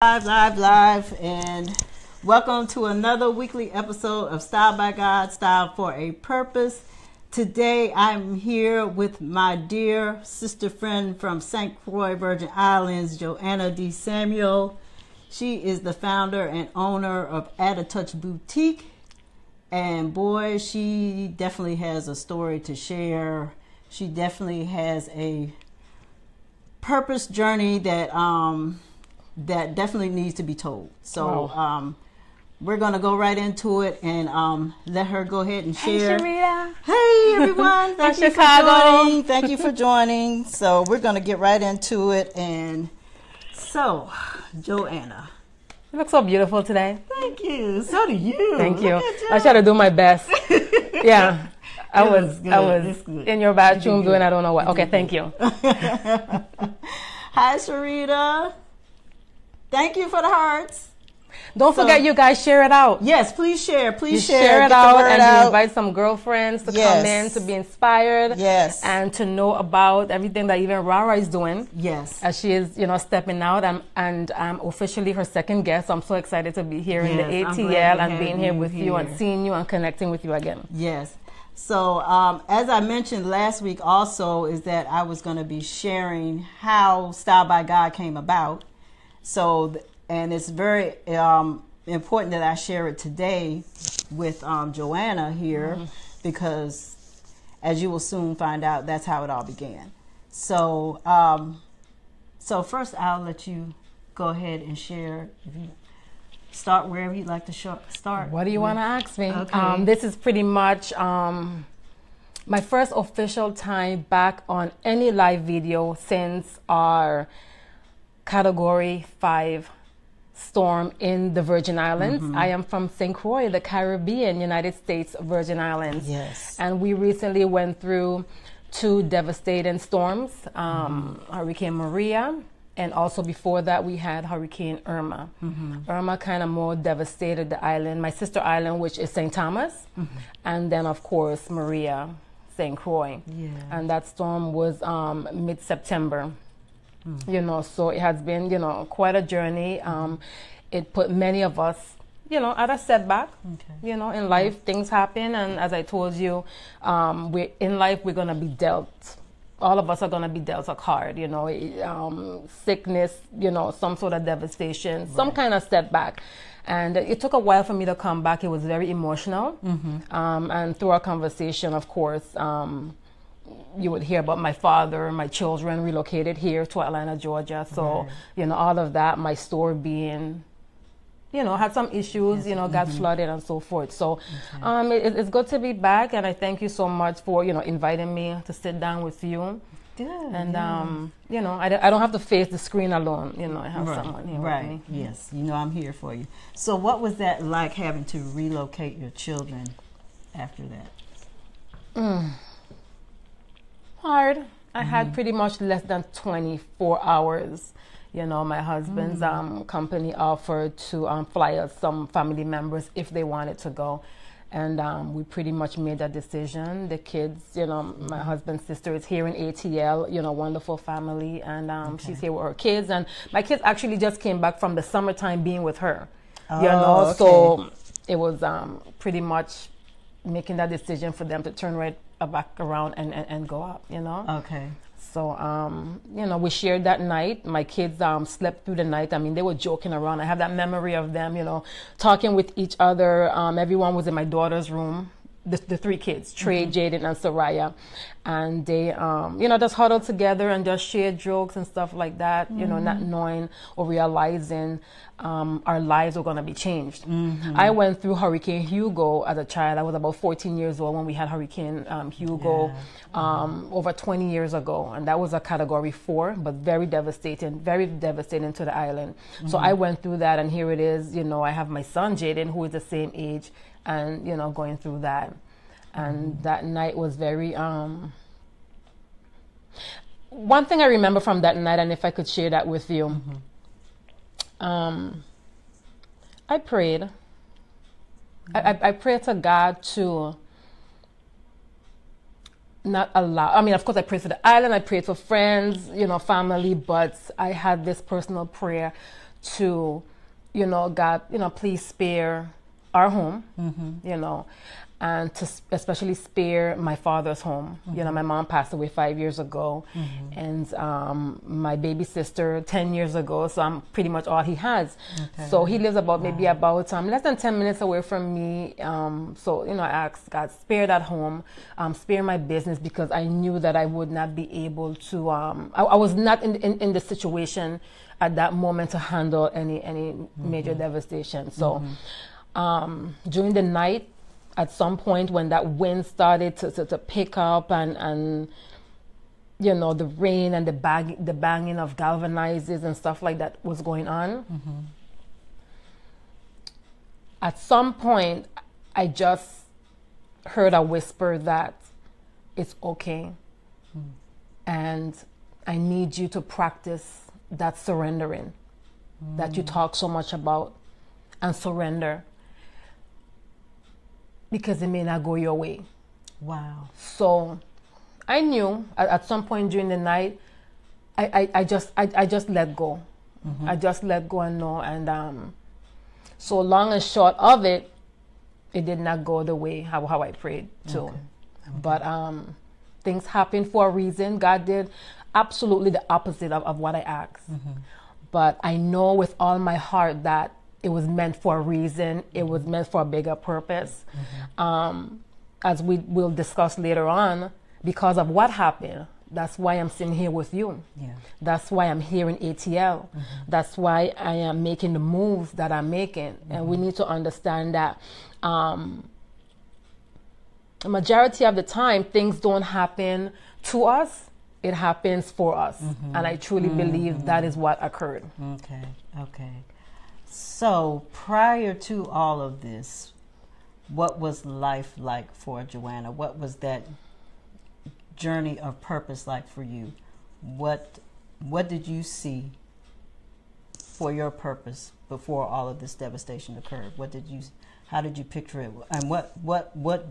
Live, live, live, and welcome to another weekly episode of Style by God, Style for a Purpose. Today I'm here with my dear sister friend from St. Croix Virgin Islands, Joanna D. Samuel. She is the founder and owner of Add a Touch Boutique. And boy, she definitely has a story to share. She definitely has a purpose journey that um that definitely needs to be told. So Wow. um we're gonna go right into it and um let her go ahead and share. Hey, share. Sharita. Hey everyone, thank From you Chicago. for joining. Thank you for joining. So we're gonna get right into it and so Joanna. You look so beautiful today. Thank you. So do you. Thank you. Look I try to do my best. Yeah. I Good, was good. I was in your bathroom good. doing I don't know what. Okay, thank you. Hi Sharita. Thank you for the hearts. Don't So- forget you guys share it out. Yes, please share. Please share. share it out and you out. invite some girlfriends to Yes. come in to be inspired Yes. and to know about everything that even Rara is doing. Yes. As she is, you know, stepping out, and, and I'm officially her second guest. I'm so excited to be here in the Yes, I'm glad ATL and being here you with you and seeing you and connecting with you again. Yes. So, um, as I mentioned last week, also is that I was going to be sharing how Style by God came about. So, and it's very um, important that I share it today with um, Joanna here Mm-hmm. because, as you will soon find out, that's how it all began. So, um, so first I'll let you go ahead and share. If you start wherever you'd like to sh- start. What do you want to ask me? Okay. Um, this is pretty much um, my first official time back on any live video since our Category 5 storm in the Virgin Islands. Mm-hmm. I am from St. Croix, the Caribbean, United States Virgin Islands. Yes. And we recently went through two devastating storms um, Hurricane Maria, and also before that, we had Hurricane Irma. Irma kind of more devastated the island, my sister island, which is St. Thomas, and then, of course, Maria, St. Croix. Yeah. And that storm was um, mid September you know so it has been you know quite a journey. Um it put many of us you know at a setback Okay. you know in life things happen and as i told you um we in life we're gonna be dealt all of us are gonna be dealt a card you know um sickness you know some sort of devastation some kind of setback. And it took a while for me to come back. It was very emotional. Um, and through our conversation of course um, you would hear about my father, my children relocated here to Atlanta, Georgia. So, Right. you know, all of that, my store being, you know, had some issues, you know, got flooded and so forth. So, um, it, it's good to be back, and I thank you so much for, you know, inviting me to sit down with you. Good. And, yeah. um, you know, I, don't- I don't have to face the screen alone. You know, I have right, someone here right. with me. Yes, you know I'm here for you. So, what was that like having to relocate your children after that? Hard. I had pretty much less than 24 hours. You know, my husband's um, company offered to um, fly out some family members if they wanted to go. And um, we pretty much made that decision. The kids, you know, my husband's sister is here in ATL, you know, wonderful family. And um, she's here with her kids. And my kids actually just came back from the summertime being with her. you Oh, know, so it was um, pretty much making that decision for them to turn right back around and, and, and go up, you know? Okay. So, um, you know, we shared that night. My kids um, slept through the night. I mean, they were joking around. I have that memory of them, you know, talking with each other. Um, everyone was in my daughter's room, the, the three kids, Trey, Jaden, and Soraya. And they, um, you know, just huddled together and just shared jokes and stuff like that, you know, not knowing or realizing um, our lives were going to be changed. I went through Hurricane Hugo as a child. I was about 14 years old when we had Hurricane um, Hugo um, over 20 years ago, and that was a Category Four, but very devastating, very devastating to the island. So I went through that, and here it is. You know, I have my son Jaden, who is the same age, and you know, going through that. And that night was very. Um, one thing I remember from that night, and if I could share that with you, um, I prayed. I, I, I prayed to God to not allow. I mean, of course, I prayed for the island. I prayed for friends, you know, family. But I had this personal prayer to, you know, God, you know, please spare our home, Mm-hmm. you know, and to especially spare my father's home. You know, my mom passed away five years ago, and um, my baby sister ten years ago. So I'm pretty much all he has. Okay. So he lives about maybe about um, less than ten minutes away from me. Um, so you know, I asked God spare that home, um, spare my business because I knew that I would not be able to. Um, I, I was not in, in in the situation at that moment to handle any any major devastation. So um, during the night, at some point when that wind started to, to, to pick up and, and you know the rain and the bang, the banging of galvanizes and stuff like that was going on. Mm-hmm. At some point, I just heard a whisper that it's okay, hmm. and I need you to practice that surrendering that you hmm. talk so much about, and surrender because it may not go your way. Wow. So I knew at, at some point during the night, I, I, I just I, I just let go. I just let go and know. And um, so long and short of it, it did not go the way how, how I prayed to. But um, things happen for a reason. God did absolutely the opposite of, of what I asked. But I know with all my heart that it was meant for a reason. It was meant for a bigger purpose. Mm-hmm. Um, as we will discuss later on, because of what happened, that's why I'm sitting here with you. Yeah. That's why I'm here in ATL. Mm-hmm. That's why I am making the moves that I'm making. And we mm-hmm. need to understand that um, the majority of the time, things don't happen to us, it happens for us. And I truly believe that is what occurred. Okay. Okay. So prior to all of this, what was life like for Joanna? What was that journey of purpose like for you? What what did you see for your purpose before all of this devastation occurred? What did you how did you picture it? And what what what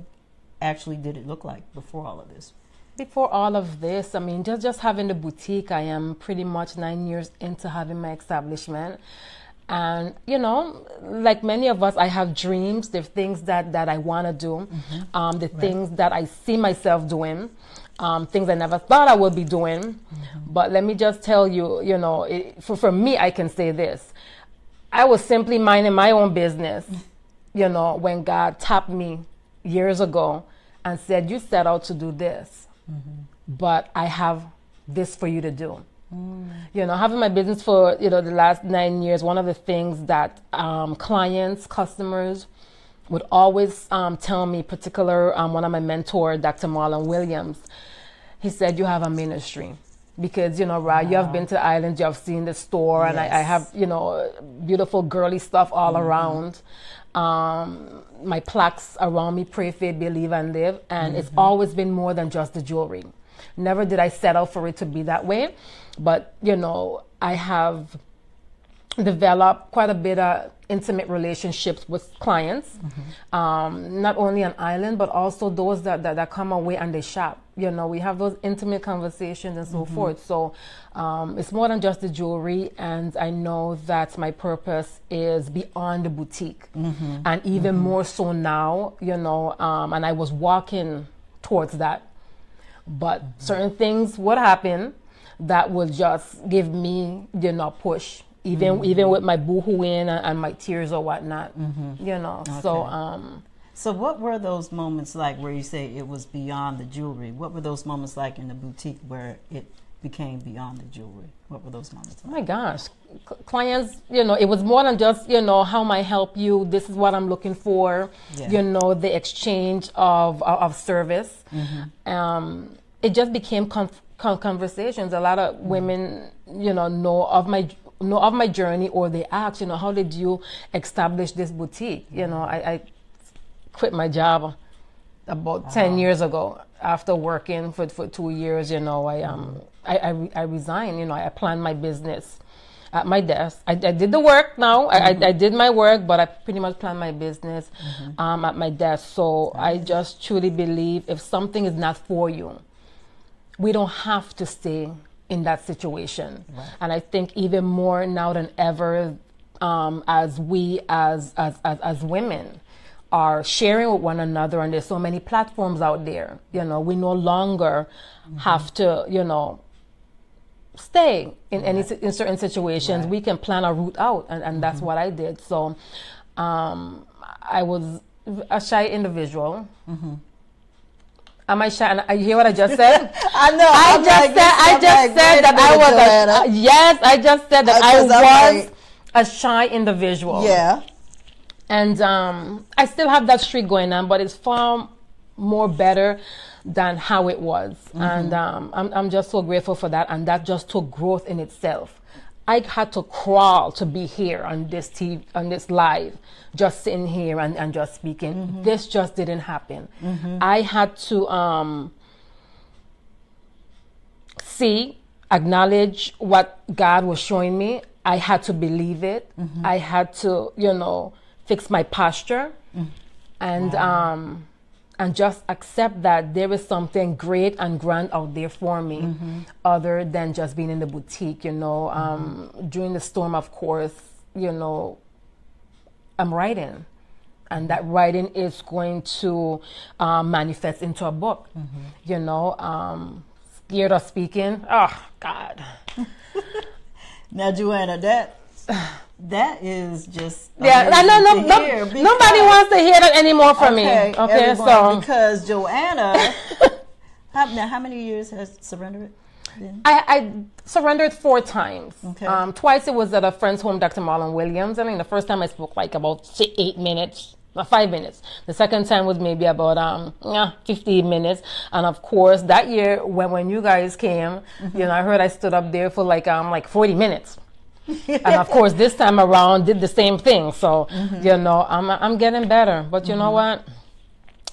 actually did it look like before all of this? Before all of this, I mean, just just having the boutique, I am pretty much nine years into having my establishment, and you know, like many of us, I have dreams. There's things that that I want to do, um, the things that I see myself doing, um, things I never thought I would be doing. But let me just tell you, you know, it, for for me, I can say this: I was simply minding my own business, you know, when God tapped me years ago and said, "You set out to do this." but I have this for you to do. You know, having my business for you know the last nine years, one of the things that um, clients, customers would always um, tell me, particular um, one of my mentor, Dr. Marlon Williams, he said, "You have a ministry." Because you know, right, you have been to the islands, you have seen the store, and I, I have you know beautiful girly stuff all around. Um, my plaques around me, pray, faith, believe, and live, and it's always been more than just the jewelry. Never did I settle for it to be that way, but you know, I have developed quite a bit of intimate relationships with clients, um, not only on island, but also those that, that, that come away and they shop. You know, we have those intimate conversations and so forth. So um, it's more than just the jewelry, and I know that my purpose is beyond the boutique, and even more so now. You know, um, and I was walking towards that but certain things would happen that would just give me you know push. Even even with my boohooing and, and my tears or whatnot you know. So um So, what were those moments like where you say it was beyond the jewelry? What were those moments like in the boutique where it became beyond the jewelry? What were those moments oh my gosh. C- clients you know it was more than just you know how may i help you? This is what i'm looking for. Yeah. you know the exchange of of, of service. Um it just became con- con- conversations a lot of women you know know of my know of my journey or they ask you know how did you establish this boutique? You know i, I quit my job about 10 years ago after working for, for two years you know i um I, I, re- I resigned you know i planned my business at my desk. I, I did the work now. I, I, I did my work but i pretty much planned my business um, at my desk. So i just truly believe if something is not for you we don't have to stay in that situation. And I think even more now than ever, um, as we as, as as as women are sharing with one another and there's so many platforms out there you know we no longer have to you know stay in any in certain situations. Right. we can plan a route out and, and that's what i did. So um, i was a shy individual am i shy? And you hear what i just said? I know. I I'm just like, said I just like, said that I was a, uh, yes I just said that I I'm was like- a shy individual. Yeah. and um, I still have that streak going on, but it's far more better than how it was, and um, I'm I'm just so grateful for that, and that just took growth in itself. I had to crawl to be here on this TV, on this live, just sitting here and, and just speaking. This just didn't happen. I had to um, see, acknowledge what God was showing me. I had to believe it. I had to, you know, fix my posture and um and just accept that there is something great and grand out there for me other than just being in the boutique, you know. Um during the storm of course, you know, I'm writing. And that writing is going to um, manifest into a book. You know, um, scared of speaking. Oh God. Now, Joanna, that that is just Yeah, I know. No, no, hear nobody wants to hear that anymore from me. Okay, Okay, everyone, so because Joanna, how, now how many years has surrendered? Been? I, I surrendered four times. Okay. Um, twice it was at a friend's home, Dr. Marlon Williams. I mean, the first time I spoke like about eight minutes, uh, five minutes. The second time was maybe about um, yeah, 15 minutes. And of course, that year when, when you guys came, Mm-hmm. you know, I heard I stood up there for like um, like 40 minutes. And of course, this time around did the same thing. So, Mm-hmm. you know, I'm, I'm getting better. But you know what?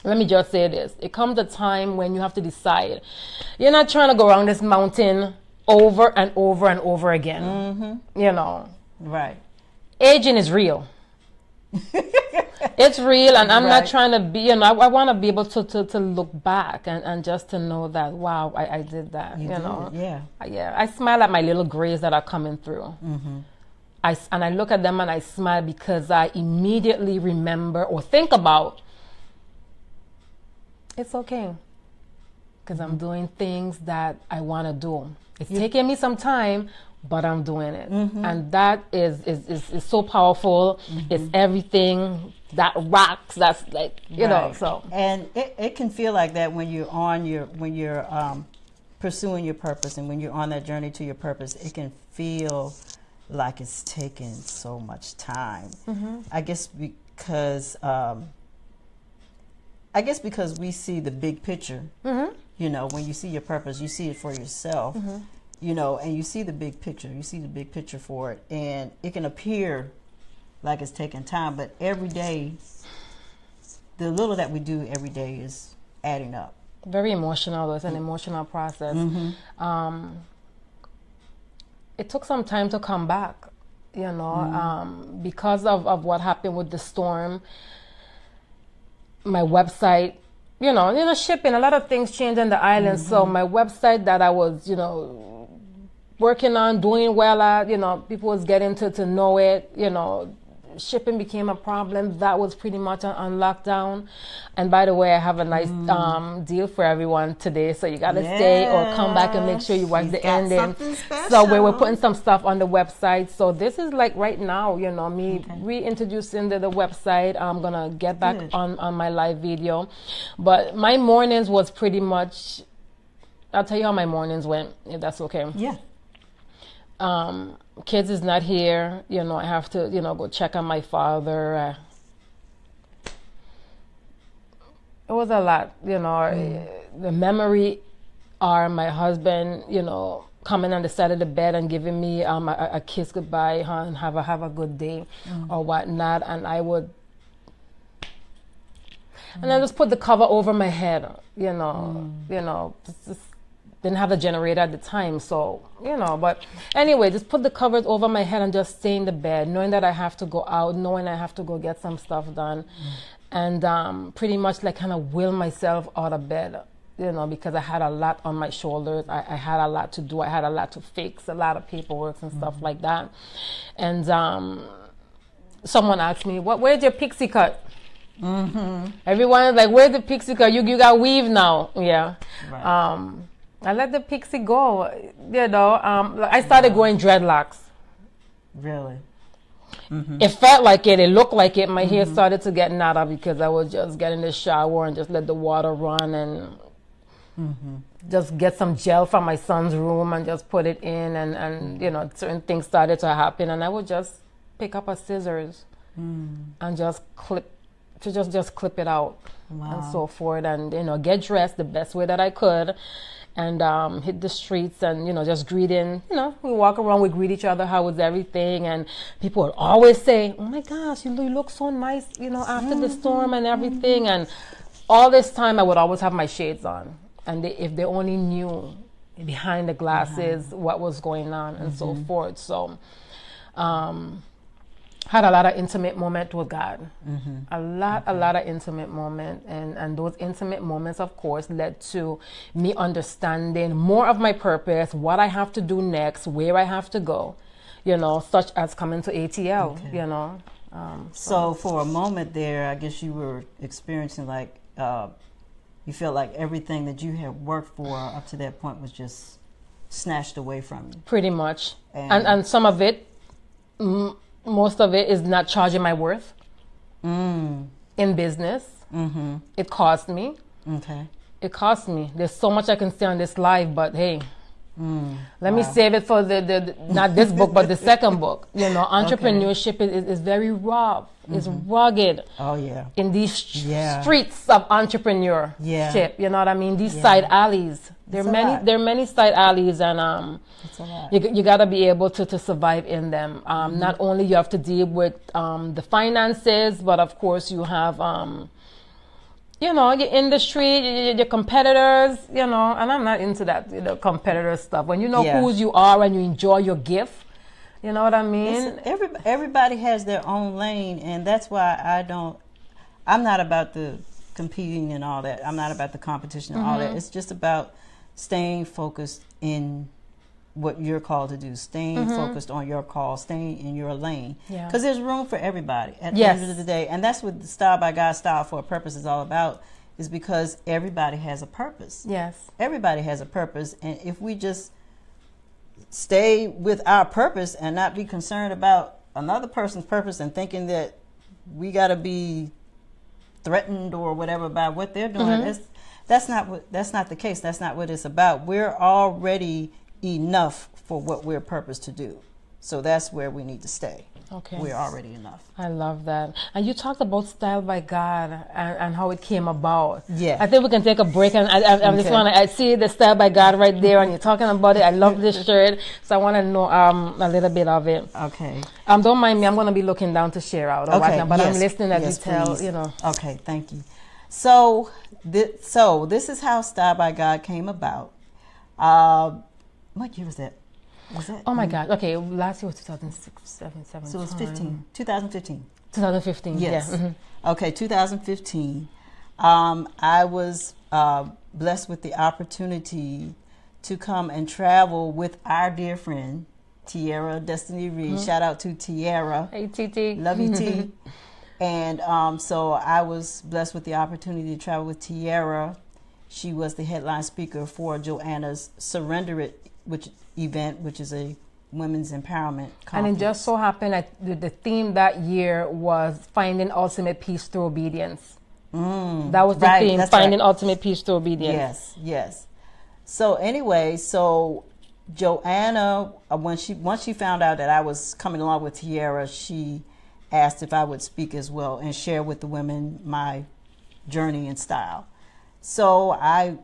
Let me just say this. It comes a time when you have to decide. You're not trying to go around this mountain over and over and over again. Mm-hmm. You know, Right. aging is real. it's real, and I'm Right. not trying to be, you know, I, I want to be able to, to, to look back and, and just to know that, wow, I, I did that. You, did know, it, yeah. yeah. I smile at my little grays that are coming through. Mm-hmm. I and I look at them and I smile because I immediately remember or think about it's okay because I'm doing things that I want to do. It's taking me some time, but I'm doing it. Mm-hmm. And that is, is, is, is so powerful. Mm-hmm. It's everything that rocks. That's like, you know, so. and it, it can feel like that when you're on your when you're um, pursuing your purpose and when you're on that journey to your purpose it can feel like it's taking so much time Mm-hmm. i guess because um, i guess because we see the big picture Mm-hmm. you know when you see your purpose you see it for yourself you know and you see the big picture you see the big picture for it and it can appear like it's taking time but every day the little that we do every day is adding up very emotional. It's an emotional process. Um, it took some time to come back, you know, um, because of, of what happened with the storm. My website, you know, you know, shipping. A lot of things changed on the island. So my website that I was, you know, working on, doing well at, you know, people was getting to, to know it, you know, shipping became a problem. That was pretty much on, on lockdown. And by the way, I have a nice um, deal for everyone today. So you got to stay or come back and make sure you watch She's the ending. So we were putting some stuff on the website. So this is like right now, you know, me reintroducing the, the website. I'm going to get back Good. on, on my live video. But my mornings was pretty much, I'll tell you how my mornings went, if that's okay yeah um, kids is not here. You know, I have to, you know, go check on my father. Uh, it was a lot, you know. uh, The memory are my husband, you know, coming on the side of the bed and giving me um, a, a kiss goodbye, huh, and have a have a good day, or whatnot, and I would. And I just put the cover over my head, you know, you know, just didn't have a generator at the time, so you know. But anyway, just put the covers over my head and just stay in the bed, knowing that I have to go out, knowing I have to go get some stuff done, and um, pretty much like kind of will myself out of bed, you know, because I had a lot on my shoulders. I, I had a lot to do. I had a lot to fix, a lot of paperwork and stuff like that, and um, someone asked me, "What? Where's your pixie cut?" Mm-hmm. Everyone is like, "Where's the pixie cut? You you got weave now." Yeah. Right. Um, I let the pixie go. You know, um, I started growing dreadlocks. really? Mm-hmm. It felt like it. It looked like it. My hair mm-hmm. started to get knotted because I was just getting the shower and just let the water run and mm-hmm. just get some gel from my son's room and just put it in and and you know certain things started to happen and I would just pick up a scissors mm. and just clip to just just clip it out and so forth and you know get dressed the best way that I could and um, hit the streets and you know just greeting you know we walk around we greet each other how was everything? And people would always say oh my gosh you look, so nice you know after the storm and everything. And all this time I would always have my shades on. And they, if they only knew behind the glasses what was going on and so forth. So um, had a lot of intimate moment with God. A lot, a lot of intimate moment, and and those intimate moments, of course, led to me understanding more of my purpose, what I have to do next, where I have to go, you know, such as coming to ATL, Okay. you know. Um, So for a moment there, I guess you were experiencing like uh, you felt like everything that you had worked for up to that point was just snatched away from you. pretty much, and And- and some of it, m- most of it is not charging my worth Mm. in business. Mm-hmm. It cost me. Okay. It cost me. There's so much I can say on this live, but hey, Mm. let me save it for the, the, the- not this book, but the second book. You know, entrepreneurship is, is, is very rough. It's rugged Oh yeah. in these Yeah. streets of entrepreneurship. Yeah. You know what I mean? These Yeah. side alleys. There are It's many. There are many side alleys, and um, It's a lot. you, you got to be able to, to survive in them. Um, Not only you have to deal with um, the finances, but of course you have, um, you know, your industry, your, your competitors, you know, and I'm not into that, you know, competitor stuff. When you know Yeah. who you are and you enjoy your gift, you know what I mean? Every, everybody has their own lane, and that's why I don't. I'm not about the competing and all that. I'm not about the competition and all Mm-hmm. that. It's just about staying focused in what you're called to do, staying focused on your call, staying in your lane. Mm-hmm. Yeah. Because there's room for everybody at Yes. the end of the day, and that's what the Style by God Style for a Purpose is all about. Is because everybody has a purpose yes. everybody has a purpose and if we just stay with our purpose and not be concerned about another person's purpose and thinking that we got to be threatened or whatever by what they're doing that's, that's not what that's not the case that's not what it's about we're already enough for what we're purposed to do so that's where we need to stay Okay. we're already enough I love that. And you talked about Style by God and, and how it came about. Yeah. I think we can take a break. And I, I, I just want to, I see the Style by God right there and you're talking about it. I love this shirt. So I want to know um, a little bit of it. okay Um, don't mind me. I'm going to be looking down to share out or Okay, whatnot, but I'm listening as yes, you tell, please. you know. Okay, thank you. So, thi- so this is how Style by God came about. Uh, what year was that? Was that? Oh my God. Okay. Last year was 2006, 7, 7. So it was 15, 2015. 2015. Yes. Yeah. mhm. Okay, 2015. Um, I was uh, blessed with the opportunity to come and travel with our dear friend Tierra Destiny Reed. Shout out to Tierra. Hey, TT. Love you, T. and um, so I was blessed with the opportunity to travel with Tierra. She was the headline speaker for Joanna's Surrender It which event, which is a women's empowerment conference. And it just so happened that the, the theme that year was finding ultimate peace through obedience. Mm, That was the right, theme, finding right. ultimate peace through obedience. Yes, yes. So anyway, so Joanna, uh, when she once she found out that I was coming along with Tierra, she asked if I would speak as well and share with the women my journey and style. So I,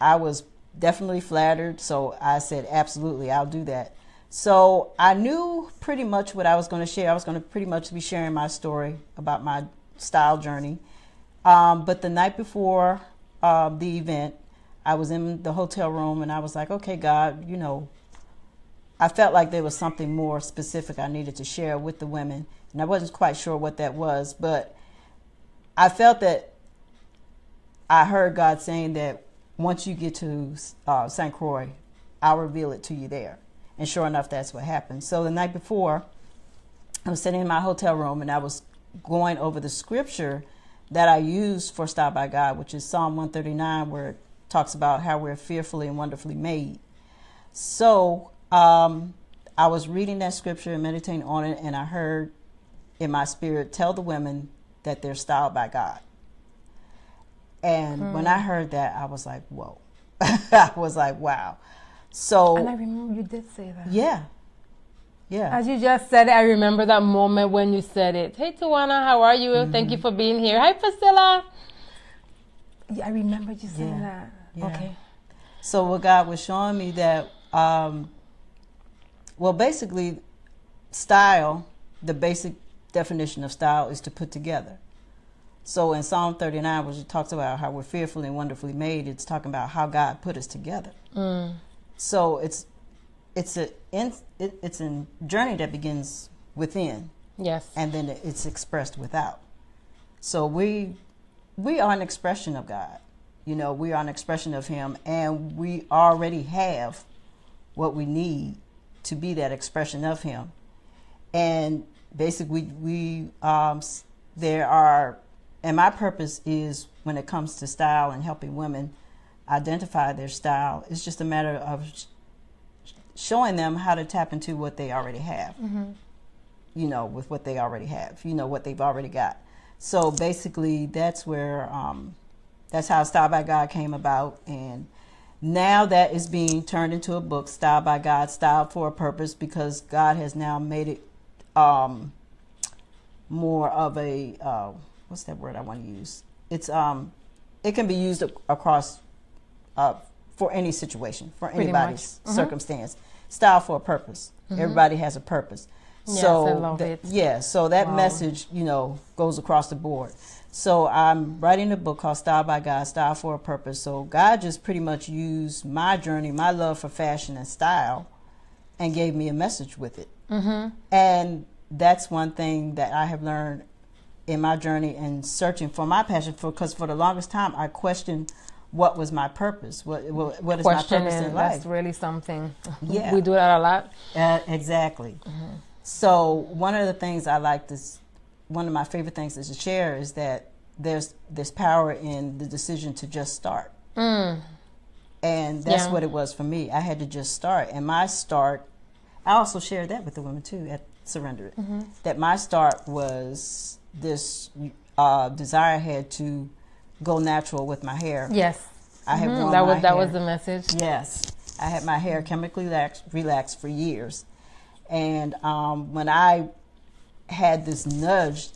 I was definitely flattered. So I said, absolutely, I'll do that. So I knew pretty much what I was going to share. I was going to pretty much be sharing my story about my style journey. Um, but the night before uh, the event, I was in the hotel room and I was like, okay, God, you know, I felt like there was something more specific I needed to share with the women. And I wasn't quite sure what that was, but I felt that I heard God saying that once you get to uh, St. Croix, I'll reveal it to you there. And sure enough, that's what happened. So the night before, I was sitting in my hotel room and I was going over the scripture that I used for Style by God, which is Psalm 139, where it talks about how we're fearfully and wonderfully made. So um, I was reading that scripture and meditating on it, and I heard in my spirit, tell the women that they're styled by God. And mm. when I heard that, I was like, whoa. I was like, wow. So. And I remember you did say that. Yeah. Yeah. As you just said it, I remember that moment when you said it. Hey, Tawana, how are you? Mm-hmm. Thank you for being here. Hi, Priscilla. Yeah, I remember you saying yeah. that. Yeah. Okay. So, what God was showing me that, um, well, basically, style, the basic definition of style is to put together. So in Psalm 39, which talks about how we're fearfully and wonderfully made, it's talking about how God put us together. Mm. So it's it's a it, it's a journey that begins within. Yes. And then it's expressed without. So we we are an expression of God. You know, we are an expression of Him, and we already have what we need to be that expression of Him. And basically, we um, there are, and my purpose is when it comes to style and helping women identify their style. It's just a matter of showing them how to tap into what they already have. Mm-hmm. You know, with what they already have. You know what they've already got. So basically, that's where um, that's how Style by God came about, and now that is being turned into a book, Style by God, Style for a Purpose, because God has now made it um, more of a uh, what's that word I want to use? It's um, it can be used across uh, for any situation, for Pretty anybody's mm-hmm. circumstance. Style for a purpose. Mm-hmm. Everybody has a purpose. Yes, so I love th- it. yeah, so that wow. message, you know, goes across the board. So I'm writing a book called Style by God, Style for a Purpose. So God just pretty much used my journey, my love for fashion and style, and gave me a message with it. Mm-hmm. And that's one thing that I have learned in my journey and searching for my passion for because for the longest time I questioned what was my purpose what what, what is my purpose in life that's really something yeah we do that a lot uh, exactly mm-hmm. so one of the things I like to one of my favorite things to share is that there's there's power in the decision to just start mm. and that's yeah. what it was for me I had to just start and my start I also shared that with the women too at surrender it. Mm-hmm. That my start was this uh, desire I had to go natural with my hair. Yes. I had mm-hmm. that was that hair. was the message. Yes, I had my hair chemically relaxed, relaxed for years, and um, when I had this nudge,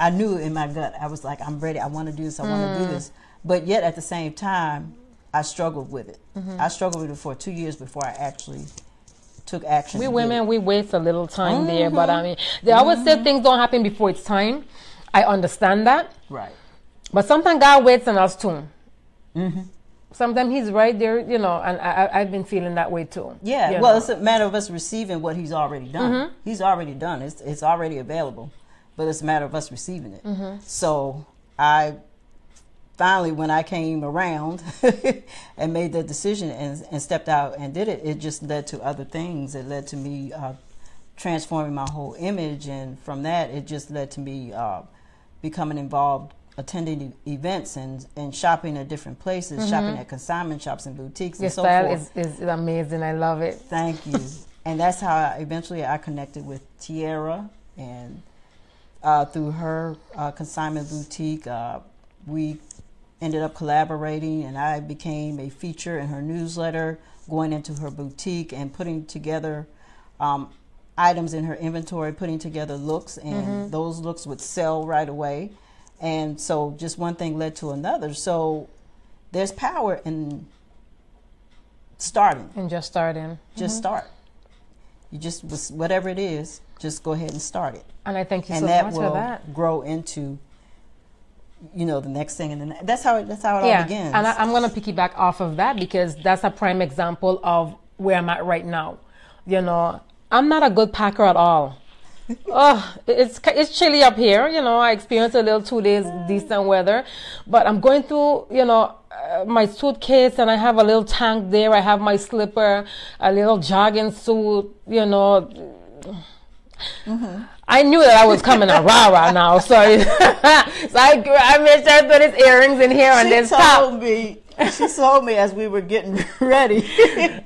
I knew in my gut I was like, I'm ready. I want to do this. I mm. want to do this. But yet at the same time, I struggled with it. Mm-hmm. I struggled with it for two years before I actually took action. We women, we waste a little time mm-hmm. there, but I mean, they mm-hmm. always say things don't happen before it's time. I understand that. Right. But sometimes God waits on us too. Mm-hmm. Sometimes He's right there, you know, and I, have been feeling that way too. Yeah. Well, know. it's a matter of us receiving what He's already done. Mm-hmm. He's already done. It's it's already available, but it's a matter of us receiving it. Mm-hmm. So I finally, when I came around and made the decision and, and, stepped out and did it, it just led to other things. It led to me uh, transforming my whole image, and from that, it just led to me uh, becoming involved, attending events and, and shopping at different places, mm-hmm. shopping at consignment shops and boutiques Your and so style forth. Is, is amazing. I love it. Thank you. and that's how I, eventually I connected with Tiara and. Uh, through her uh, consignment boutique, uh, we ended up collaborating, and I became a feature in her newsletter, going into her boutique and putting together um, items in her inventory, putting together looks, and mm-hmm. those looks would sell right away. And so just one thing led to another. So there's power in starting. And just starting. Just mm-hmm. start. You just, whatever it is, just go ahead and start it. And I thank you and so much for that. grow into you know the next thing and then that's how it, that's how it yeah. all begins. And I, i'm going to piggyback off of that because that's a prime example of where i'm at right now. You know i'm not a good packer at all. Oh it's it's chilly up here you know i experienced a little two days decent weather but i'm going through you know uh, my suitcase and i have a little tank there i have my slipper a little jogging suit you know I knew that I was coming a rah rah now, so, so I, I made sure I put his earrings in here and She this top. told me. She told me as we were getting ready.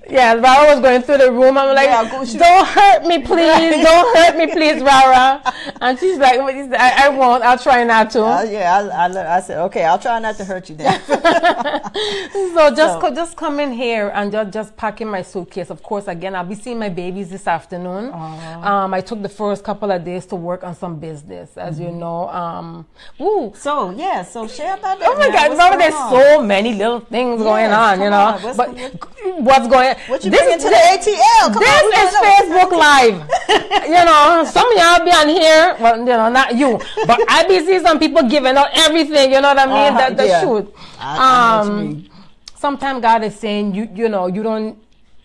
Yeah, Rara was going through the room. I'm like, Yeah, shoot. don't hurt me, please. Don't hurt me, please, Rara. And she's like, "What is that? I, I won't. I'll try not to. Uh, yeah, I, I, I said, okay, I'll try not to hurt you then. So just So- co- just come in here and just just pack in my suitcase. Of course, again, I'll be seeing my babies this afternoon. Um, I took the first couple of days to work on some business, as you know. Um, woo. so, yeah, so share about that. Oh my. God! Remember, there's on? so many little things going on, you know. on. What's- but what- what's going? What you this bringing to the ATL? Come this on, is. Facebook Live. you know, some of y'all be on here, well, you know, not you, but I be seeing some people giving out everything. You know what I mean? Uh-huh, that the yeah. shoot. I- I know what you Um, mean. sometimes God is saying you, you know, you don't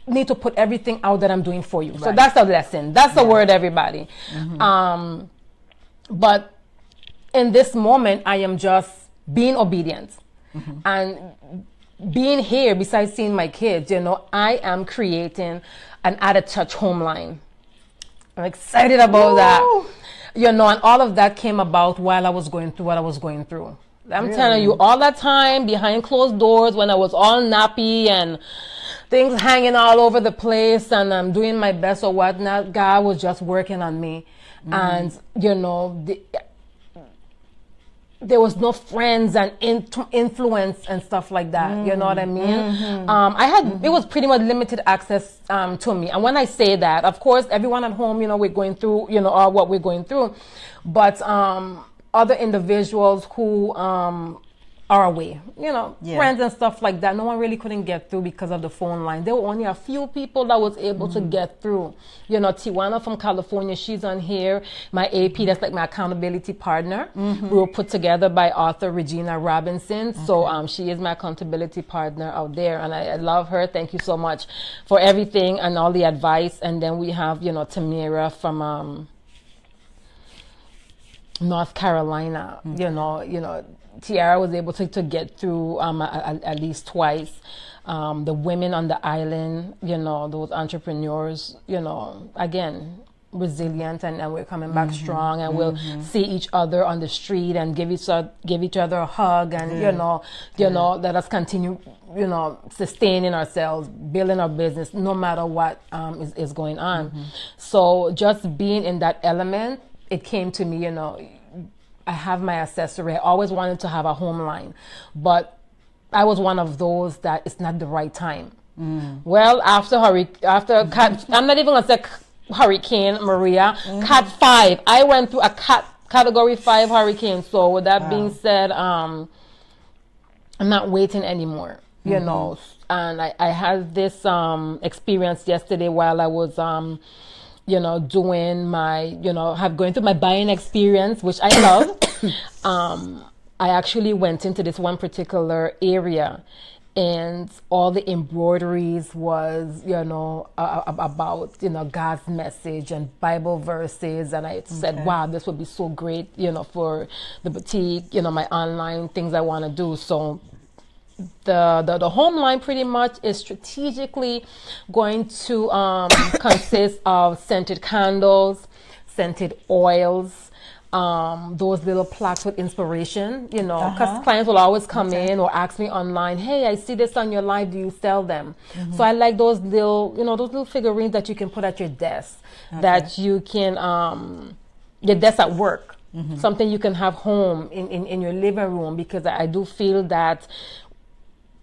need to put everything out that I'm doing for you. So that's the lesson. That's the word, everybody. Um, but in this moment, I am just being obedient Mm-hmm. and being here. Besides seeing my kids, you know, I am creating an added touch home line. I'm excited about Woo! that. You know, and all of that came about while I was going through what I was going through. I'm telling you, all that time behind closed doors when I was all nappy and things hanging all over the place and I'm doing my best or whatnot, God was just working on me. Mm-hmm. And, you know, the, there was no friends and in, influence and stuff like that. You know what I mean? Um, I had it was pretty much limited access um, to me. And when I say that, of course, everyone at home, you know, we're going through, you know, or what we're going through, but um, other individuals who are away, you know, Yeah. friends and stuff like that. No one really couldn't get through because of the phone line. There were only a few people that was able to get through. You know, Tawana from California, she's on here. My AP, that's like my accountability partner. We were put together by author Regina Robinson. So um, she is my accountability partner out there, and I, I love her. Thank you so much for everything and all the advice. And then we have, you know, Tamira from. Um, North Carolina, you know, you know, Tiara was able to, to get through um, a- a- at least twice. Um, the women on the island, you know, those entrepreneurs, you know, again, resilient and, and we're coming back strong and we'll see each other on the street and give each other, give each other a hug and, you know, you know, let us continue, you know, sustaining ourselves, building our business, no matter what um, is, is going on. So just being in that element, it came to me, you know, I have my accessory. I always wanted to have a home line, but I was one of those that it's not the right time. Well, after hurricane, after cat, I'm not even gonna say Hurricane Maria, Cat Five. I went through a cat category five hurricane. So with that being said, um, I'm not waiting anymore, you know. And I, I had this um, experience yesterday while I was, um, you know, doing my, you know, have going through my buying experience, which I love. um, I actually went into this one particular area and all the embroideries was you know uh, about you know god's message and bible verses. And i said wow this would be so great you know for the boutique you know my online things i want to do. So the, the the home line pretty much is strategically going to um, consist of scented candles, scented oils, um, those little plaques with inspiration. You know, because Uh-huh. clients will always come in or ask me online, "Hey, I see this on your live. Do you sell them?" So I like those little, you know, those little figurines that you can put at your desk, that you can um, your desk at work. Something you can have home in, in, in your living room because I do feel that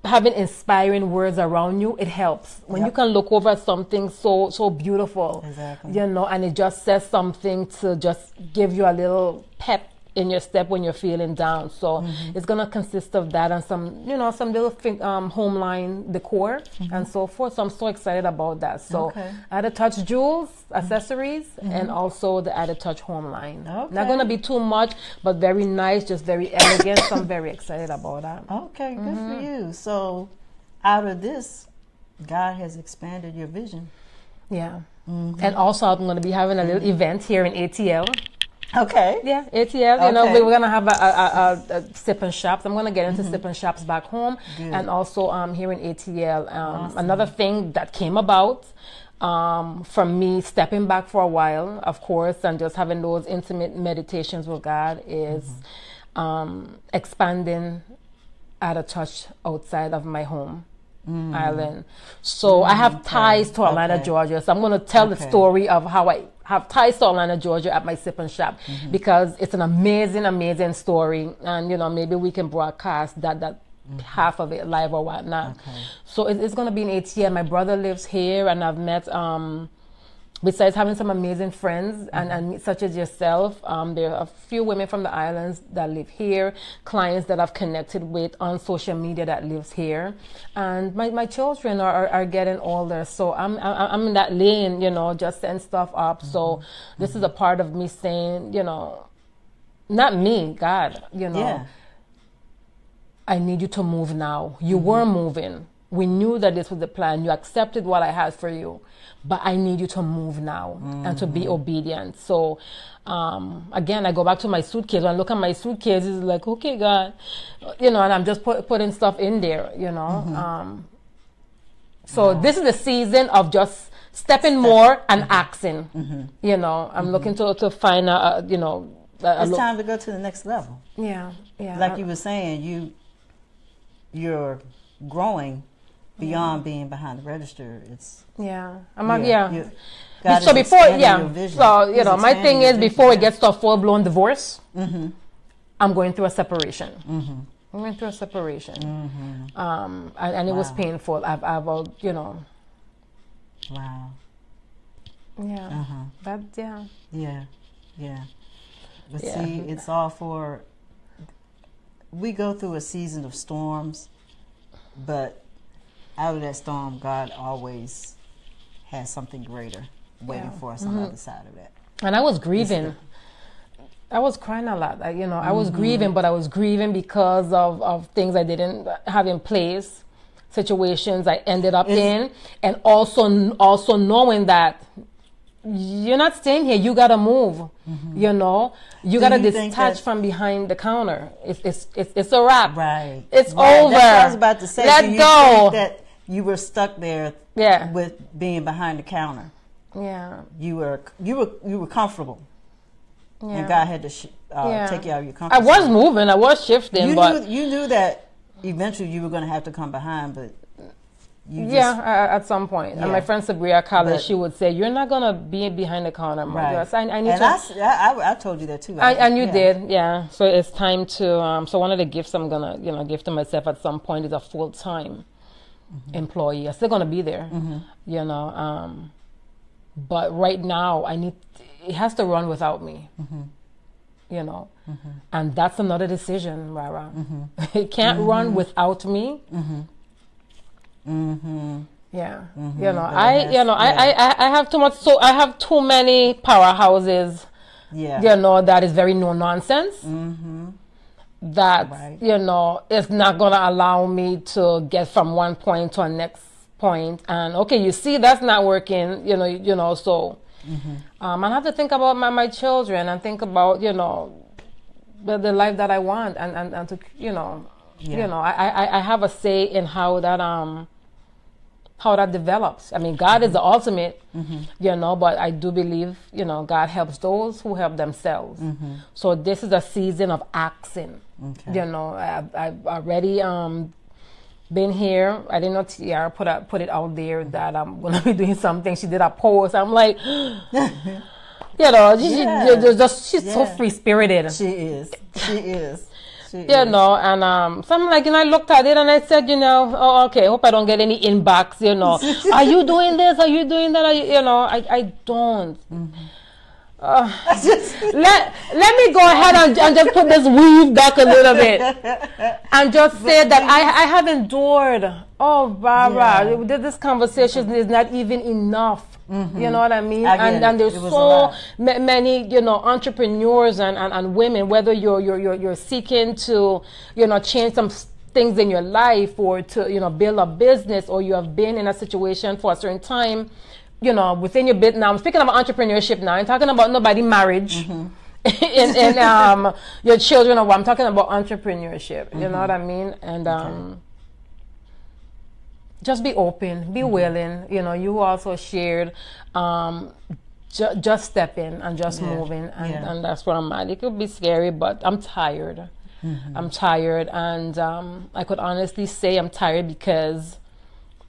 having inspiring words around you it helps when you can look over something so so beautiful Exactly. you know and it just says something to just give you a little pep in your step when you're feeling down so Mm-hmm. it's gonna consist of that and some you know some little thing, um, home line decor and so forth so i'm so excited about that so Mm-hmm. Okay. Mm-hmm. added touch jewels accessories and also the added touch home line Okay. not gonna be too much but very nice just very elegant so i'm very excited about that Okay, good Mm-hmm. for you. So, out of this, God has expanded your vision. Yeah. Mm-hmm. And also, I'm going to be having a little event here in ATL. Okay. Yeah, ATL. You know, we we're going to have a, a, a, a sip and shops. I'm going to get into sip and shops back home. Mm-hmm. Good. And also um, here in ATL. Um, Another thing that came about. um, from me stepping back for a while, of course, and just having those intimate meditations with God is um, expanding at a touch outside of my home. Island. So I have ties to Atlanta, Okay. Georgia. So I'm going to tell the story of how I have to Atlanta, Georgia at my sip and shop Mm-hmm. because it's an amazing, amazing story. And, you know, maybe we can broadcast that, that half of it live or whatnot. Mm-hmm. Okay. So it, it's going to be in ATM. My brother lives here and I've met, um, besides having some amazing friends and, mm-hmm. and such as yourself, um, there are a few women from the islands that live here, clients that I've connected with on social media that lives here, and my, my children are, are, are getting older. So I'm, I'm in that lane, you know, just setting stuff up. Mm-hmm. So this is a mm-hmm. part of me saying, you know, not me, God, you know. Yeah. I need you to move now. You were moving. We knew that this was the plan. You accepted what I had for you, but I need you to move now and to be mm. obedient. So, um, again, I go back to my suitcase. When I look at my suitcase, it's like, okay, God, you know, and I'm just put, putting stuff in there, you know. Mm-hmm. Um, so this is the season of just stepping more and mm-hmm. asking. Mm-hmm. You know, I'm looking to to find a, a you know, a, It's time to go to the next level. yeah, yeah. Like you were saying, you you're growing beyond being behind the register. It's Yeah, I'm a, yeah. you- God so before, yeah. So you He's know, my thing is vision, before it gets to a full blown divorce, Mm-hmm. I'm going through a separation. I'm going through a separation, Mm-hmm. um, and, and it was painful. I've, I've, you know, Wow. yeah, Uh-huh. that, yeah, Yeah. Yeah. But Yeah. see, it's all for we go through a season of storms, but out of that storm, God always has something greater waiting Yeah. Mm-hmm. for us on the other side of that. and I was grieving. I was crying a lot. I, you know, I Mm-hmm. was grieving, but I was grieving because of, of things I didn't have in place, situations I ended up Is- in, and also also knowing that you're not staying here. You gotta move. You know, you Do gotta Mm-hmm. you detach from behind the counter. It's it's it's, it's a wrap. Right. It's Right. over. That's what I was about to say. Let Do you go. You were stuck there Yeah. with being behind the counter. Yeah. You were you were you were comfortable, Yeah. and God had to sh- uh, Yeah. take you out of your comfort. I was zone. moving. I was shifting, You but knew you knew that eventually you were going to have to come behind, but you just, yeah, at some point. And my friend Sabria College, But- she would say, "You're not gonna be behind the counter, right. Marjorie." I, I need and to. I, I- I told you that too. I, and you yeah. did, yeah. So it's time to. Um, so one of the gifts I'm gonna, you know, give to myself at some point is a full time Mm-hmm. employee. I'm still gonna be there, you know. Um, but right now, I need. It has to run without me, Mm-hmm. you know, and that's another decision, Rara. it can't run without me. Mm-hmm. Yeah, you know, I, you know, I. I, I have too much. So I have too many powerhouses. Yeah. you know, that is very no nonsense. That, Right. you know, it's not going to allow me to get from one point to a next point. And okay, you see, that's not working, you know, you know, so um, I have to think about my, my children and think about, you know, the, the life that I want and, and, and to, you know, Yeah. you know, I, I, I have a say in how that, um, how that develops. I mean, God is the ultimate, you know, but I do believe, you know, God helps those who help themselves. So this is a season of asking. Okay. You know, I've, I've already um, been here. I didn't know Tiara put put it out there that I'm gonna be doing something. She did a post. I'm like, you know, she, she- Yeah. just, she's so free spirited She is. She is. She you is. know, and um, so I'm like, know, I looked at it and I said, you know, oh, okay, hope I don't get any inbox, you know, are you doing this? Are you doing that? Are you, you know, I, I don't. Uh, let let me go ahead and, and just put this weave back a little bit and just say that I, I have endured. Oh, Barbara, Yeah. th- this conversation is not even enough. You know what I mean? Get and and there's It was a so ma- many you know entrepreneurs and, and, and women whether you're, you're you're you're seeking to you know change some things in your life or to you know build a business or you have been in a situation for a certain time you know within your bit now I'm speaking about entrepreneurship now I'm talking about nobody marriage Mm-hmm. in, in um your children or what I'm talking about entrepreneurship you know Mm-hmm. what I mean and um just be open, be willing. You know, you also shared um, ju- just stepping and just Yeah. moving, and, Yeah. and that's where I'm at. It could be scary, but I'm tired. I'm tired, and um, I could honestly say I'm tired because,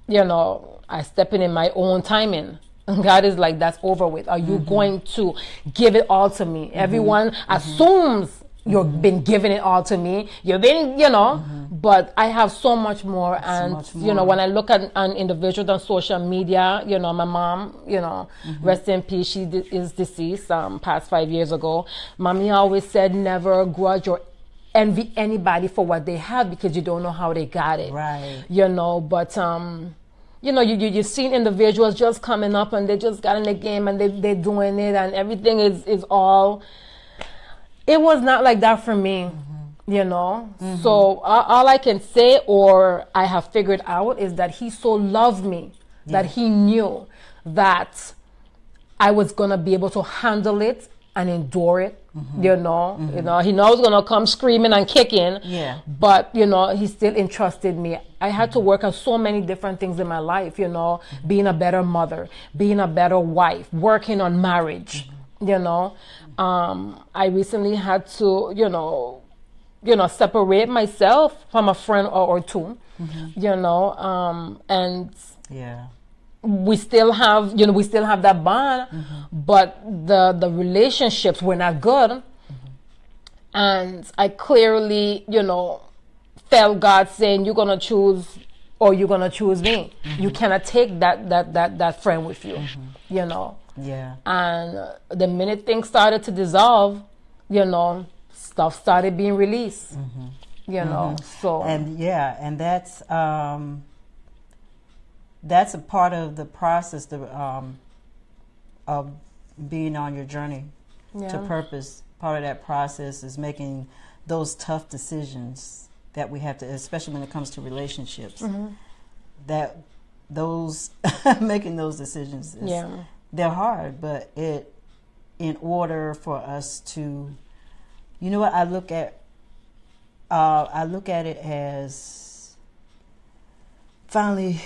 you know, I step in in my own timing. And God is like, that's over with. Are you mm-hmm. going to give it all to me? Mm-hmm. Everyone mm-hmm. assumes you've been giving it all to me. You've been, you know, but I have so much more. And, much you know, when I look at an individual on social media, you know, my mom, you know, rest in peace, she de- is deceased, um, past five years ago. Mommy always said, never grudge or envy anybody for what they have because you don't know how they got it Right. you know but um you know you, you you've seen individuals just coming up and they just got in the game and they, they're doing it and everything is is all it was not like that for me mm-hmm. you know? Mm-hmm. So all, all i can say or i have figured out is that he so loved me that he knew that I was gonna be able to handle it and endure it. Mm-hmm. You know, you mm-hmm. know, he knows gonna come screaming and kicking. Yeah. But you know, he still entrusted me. I had to mm-hmm. work on so many different things in my life. You know, being a better mother, being a better wife, working on marriage. You know, um, I recently had to, you know, you know, separate myself from a friend or, or 2 You know, um, and Yeah. We still have you know we still have that bond mm-hmm. but the the relationships were not good. Mm-hmm. And i clearly you know felt god saying you're gonna choose or you're gonna choose me. You mm-hmm. cannot take that that that that friend with you you know? Yeah. and the minute things started to dissolve you know stuff started being released you know? So and yeah and that's um that's a part of the process the um of being on your journey to purpose. Part of that process is making those tough decisions that we have to especially when it comes to relationships. Mm-hmm. that those making those decisions is, yeah. they're hard, but it in order for us to you know what I look at uh, I look at it as finally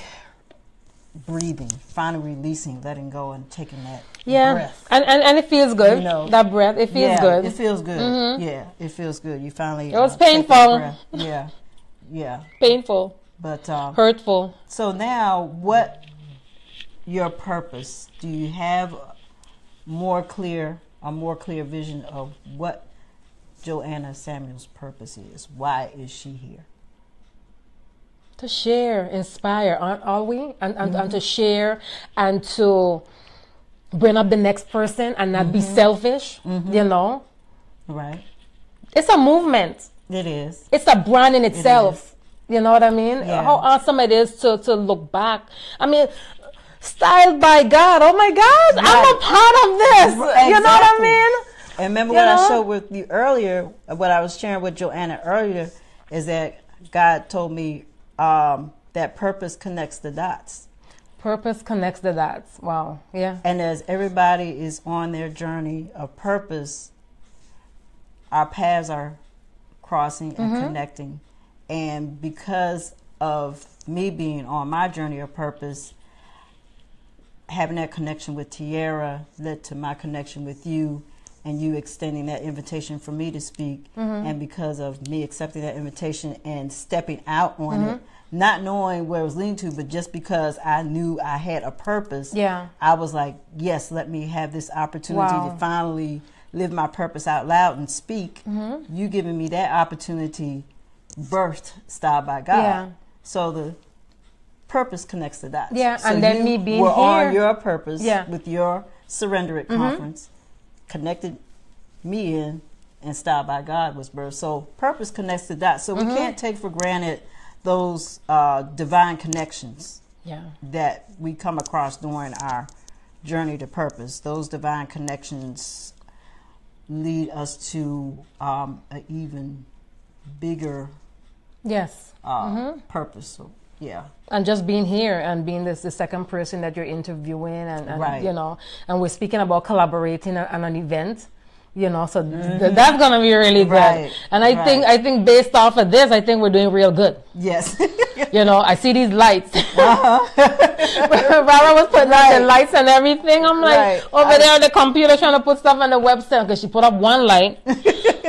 breathing, finally releasing, letting go and taking that yeah breath. and, and and it feels good You know. that breath it feels yeah, good It feels good. Mhm. Yeah, it feels good. You finally It was that painful. Yeah. Yeah. painful But um, hurtful So now, what your purpose? Do you have more clear, a more clear vision of what Joanna Samuel's purpose is? Why is she here? To share, inspire, aren't are we? And, and, Mm-hmm. and to share and to bring up the next person and not be Mm-hmm. selfish, you know? Right. It's a movement. It is. It's a brand in itself. You know what I mean? Yeah. How awesome it is to, to look back. I mean, styled by God. Oh my God, I'm a part of this. You know what I mean? And remember You what I showed with you earlier, what I was sharing with Joanna earlier, is that God told me um, that purpose connects the dots. Purpose connects the dots. Wow. Yeah. And as everybody is on their journey of purpose, our paths are crossing and connecting. And because of me being on my journey of purpose, having that connection with Tierra led to my connection with you and you extending that invitation for me to speak. And because of me accepting that invitation and stepping out on it, not knowing where it was leading to, but just because I knew I had a purpose, Yeah. I was like, yes, let me have this opportunity Wow. to finally live my purpose out loud and speak. Mm-hmm. You giving me that opportunity birthed Style by God. Yeah. So the purpose connects the dots. Yeah, So and then me being were on here- your purpose Yeah. Mm-hmm. with your Surrender It conference, connected me in, and Style by God was birthed. So purpose connects the dots. So Mm-hmm. we can't take for granted those uh, divine connections Yeah. that we come across during our journey to purpose. Those divine connections lead us to um, an even bigger Yes. uh, Mm-hmm. purpose. So, yeah. and just being here and being this the second person that you're interviewing and, and Right. you know and we're speaking about collaborating on, on an event you know so th- that's gonna be really good Mm-hmm. Right, and i think i think based off of this i think we're doing real good Yes. you know i see these lights Uh-huh. Barbara was putting out Right. the lights and everything i'm like Right. over I- there on the computer trying to put stuff on the website because she put up one light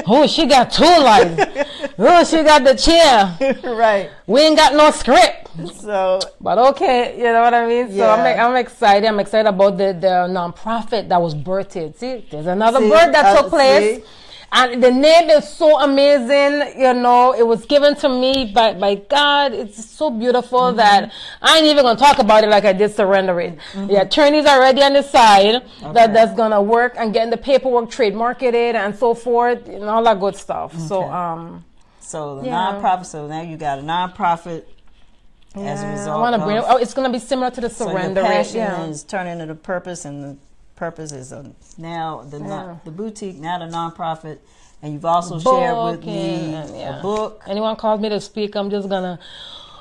oh she got two lights oh she got the chair right. we ain't got no script So but okay, you know what I mean. So I'm, I'm excited. I'm excited about the the nonprofit that was birthed. See, there's another See, birth that uh, took place, see? and the name is so amazing. You know, it was given to me by by God. It's so beautiful Mm-hmm. that I ain't even gonna talk about it like I did surrender it. Mm-hmm. The attorneys are already on the side that that's gonna work and getting the paperwork trademarketed and so forth and all that good stuff. So um. so the Yeah. nonprofit. So now you got a nonprofit as a result. I want to bring. of- Oh, it's gonna be similar to the surrender. your it, passion yeah. is turning into the purpose, and the purpose is a, now the non- Yeah. the boutique, now the nonprofit, and you've also shared with Book me and- yeah. a book. anyone calls me to speak, I'm just gonna,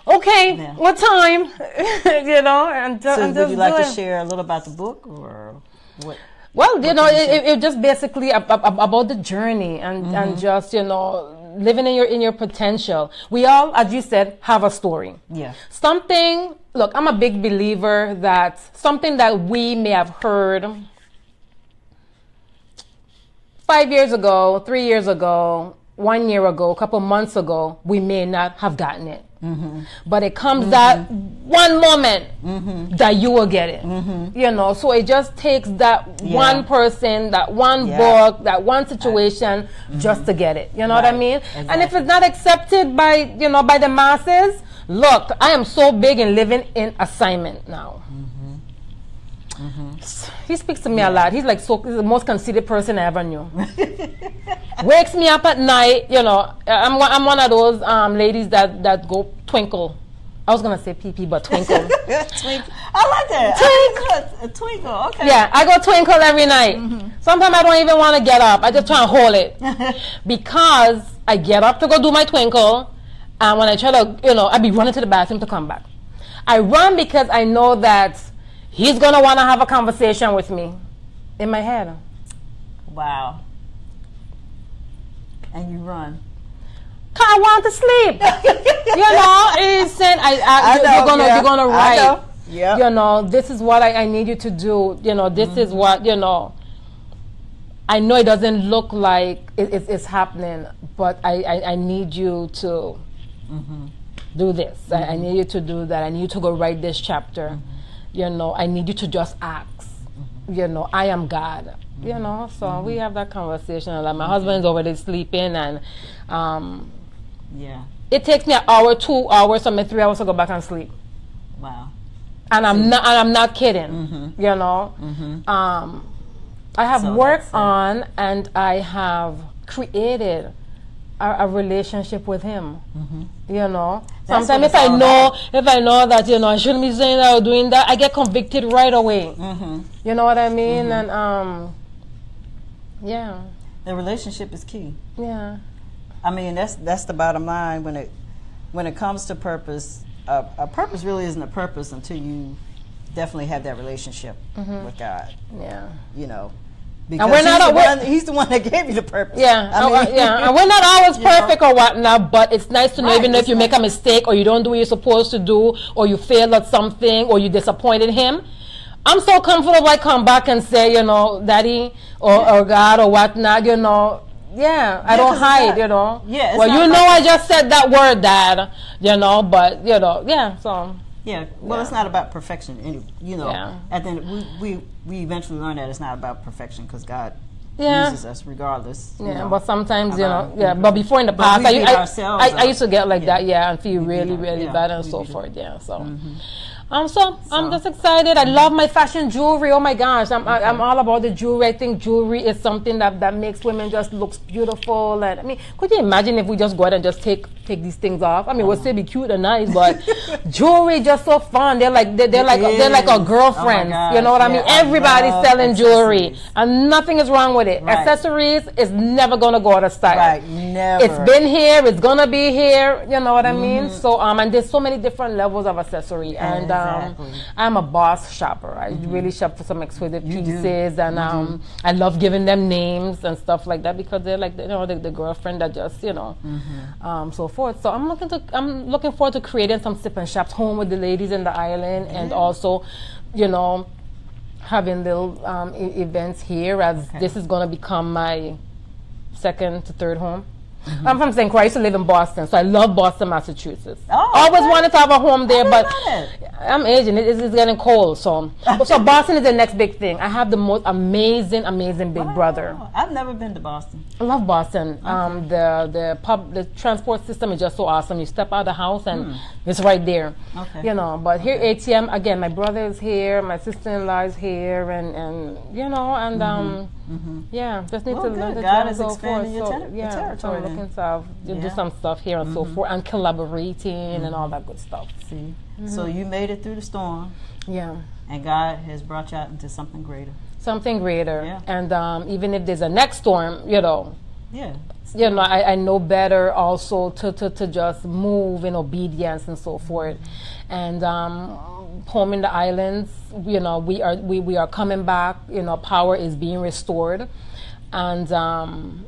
okay, Yeah. what time? you know, and ju- So I'm would just you like to share a little about the book, or what? Well, you know, can it, it, it just basically ab- ab- about the journey and, Mm-hmm. and just you know living in your in your potential. We all, as you said, have a story. Yeah. Something. Look, I'm a big believer that something that we may have heard five years ago, three years ago, one year ago, a couple months ago, we may not have gotten it. Mm-hmm. But it comes that mm-hmm. one moment mm-hmm. that you will get it. You know, so it just takes that Yeah. one person, that one Yeah. book, that one situation just to get it. You know what I Right. mean? And if it's not accepted by, you know, by the masses, look, I am so big in living in assignment now. He speaks to me a lot. He's like so he's the most conceited person I ever knew. Wakes me up at night, you know. I'm one- I'm one of those um, ladies that that go twinkle. I was gonna say pee pee, but twinkle. twinkle. I like that. Twinkle. twinkle. Okay. yeah, I go twinkle every night. Sometimes I don't even want to get up. I just try and hold it because I get up to go do my twinkle, and when I try to, you know, I be running to the bathroom to come back. I run because I know that he's gonna want to have a conversation with me in my head. Wow. And you run. I want to sleep. you know, it's saying I, I, know, you're gonna yeah. you're gonna write. Yep. You know, this is what I, I need you to do. You know, this is mm-hmm. what you know. I know it doesn't look like it, it's, it's happening, but I, I, I need you to mm-hmm. do this. I, I mm-hmm. need you to do that. I need you to go write this chapter. You know, I need you to just ask. Mm-hmm. You know, I am God. You mm-hmm. know, so we mm-hmm. have that conversation. Like my husband's already sleeping, and um, Yeah. it takes me an hour, two hours, sometimes three hours to go back and sleep. Wow. And I'm not, and I'm not kidding. You know, um, I have So worked on and I have created a, a relationship with him. You know, That's sometimes if I know, if I know that you know I shouldn't be saying that or doing that, I get convicted right away. Mm-hmm. You know what I mean? And um, yeah, The relationship is key. yeah, I mean, that's that's the bottom line when it when it comes to purpose. Uh, a purpose really isn't a purpose until you definitely have that relationship with God. yeah. You know, because we're not he's, the one, he's the one that gave you the purpose. Yeah, I oh, uh, mean, yeah, and we're not always you know? perfect or whatnot, but it's nice to know Right, even if you make a mistake or you don't do what you're supposed to do or you fail at something or you disappointed him. I'm so comfortable I come back and say, you know, Daddy or, or God or whatnot, you know, yeah, I Yeah, don't hide, not- you know. yeah, well, you know, I just said that word, Dad, you know, but you know, yeah. So Yeah, well, it's not about perfection. Any, you know, Yeah. at the end, we, we we eventually learn that it's not about perfection because God Yeah. uses us regardless. Yeah, know. but sometimes you know, yeah. But before in the past, I, I, I, I used to get like Yeah. that, yeah, and feel really, really yeah, bad and so forth. Yeah, so. Mm-hmm. Um, so, I'm just excited. I love my fashion jewelry. Oh my gosh, I'm I, I'm all about the jewelry. I think jewelry is something that, that makes women just looks beautiful. And I mean, could you imagine if we just go out and just take take these things off? I mean, we'll still be cute and nice, but jewelry just so fun. They're like they're, they're like they're like a Oh girlfriend. you know what I mean? yeah, I Everybody's selling jewelry, and nothing is wrong with it. Right. Accessories is never gonna go out of style. right, never. It's been here. It's gonna be here. You know what I mean? Mm-hmm. So um, and there's so many different levels of accessory, and, And Exactly. um, I'm a boss shopper. I really shop for some exclusive You do. pieces, and um, I love giving them names and stuff like that because they're like you know the, the girlfriend that just you know Mm-hmm. um, so forth. So I'm looking to I'm looking forward to creating some sip and shops home with the ladies in the island, and also, you know, having little um, events here as Okay. this is going to become my second to third home. I'm from St. Croix. I used to live in Boston, so I love Boston, Massachusetts. Oh, Always okay. wanted to have a home there, but. I'm aging. It is it's getting cold, so so Boston is the next big thing. I have the most amazing, amazing big brother. Oh, I've never been to Boston. I love Boston. Um, the the pub the transport system is just so awesome. You step out of the house and it's right there. Hmm. Okay. You know, but here ATM again. My brother is here. My sister-in-law is here, and and you know, and um, yeah, just need Mm-hmm. Well, to learn good. the God job is so expanding forth. your So, ter- yeah, so territory then. looking to do Yeah. Mm-hmm. some stuff here and so forth, and collaborating and all that good stuff. See, so you made it through the storm, Yeah. and God has brought you out into something greater. Something greater, Yeah. and um, even if there's a next storm, you know, Yeah. you know, I, I know better also to, to, to just move in obedience and so forth. And um, home in the islands, you know, we are we, we are coming back. You know, power is being restored, and um,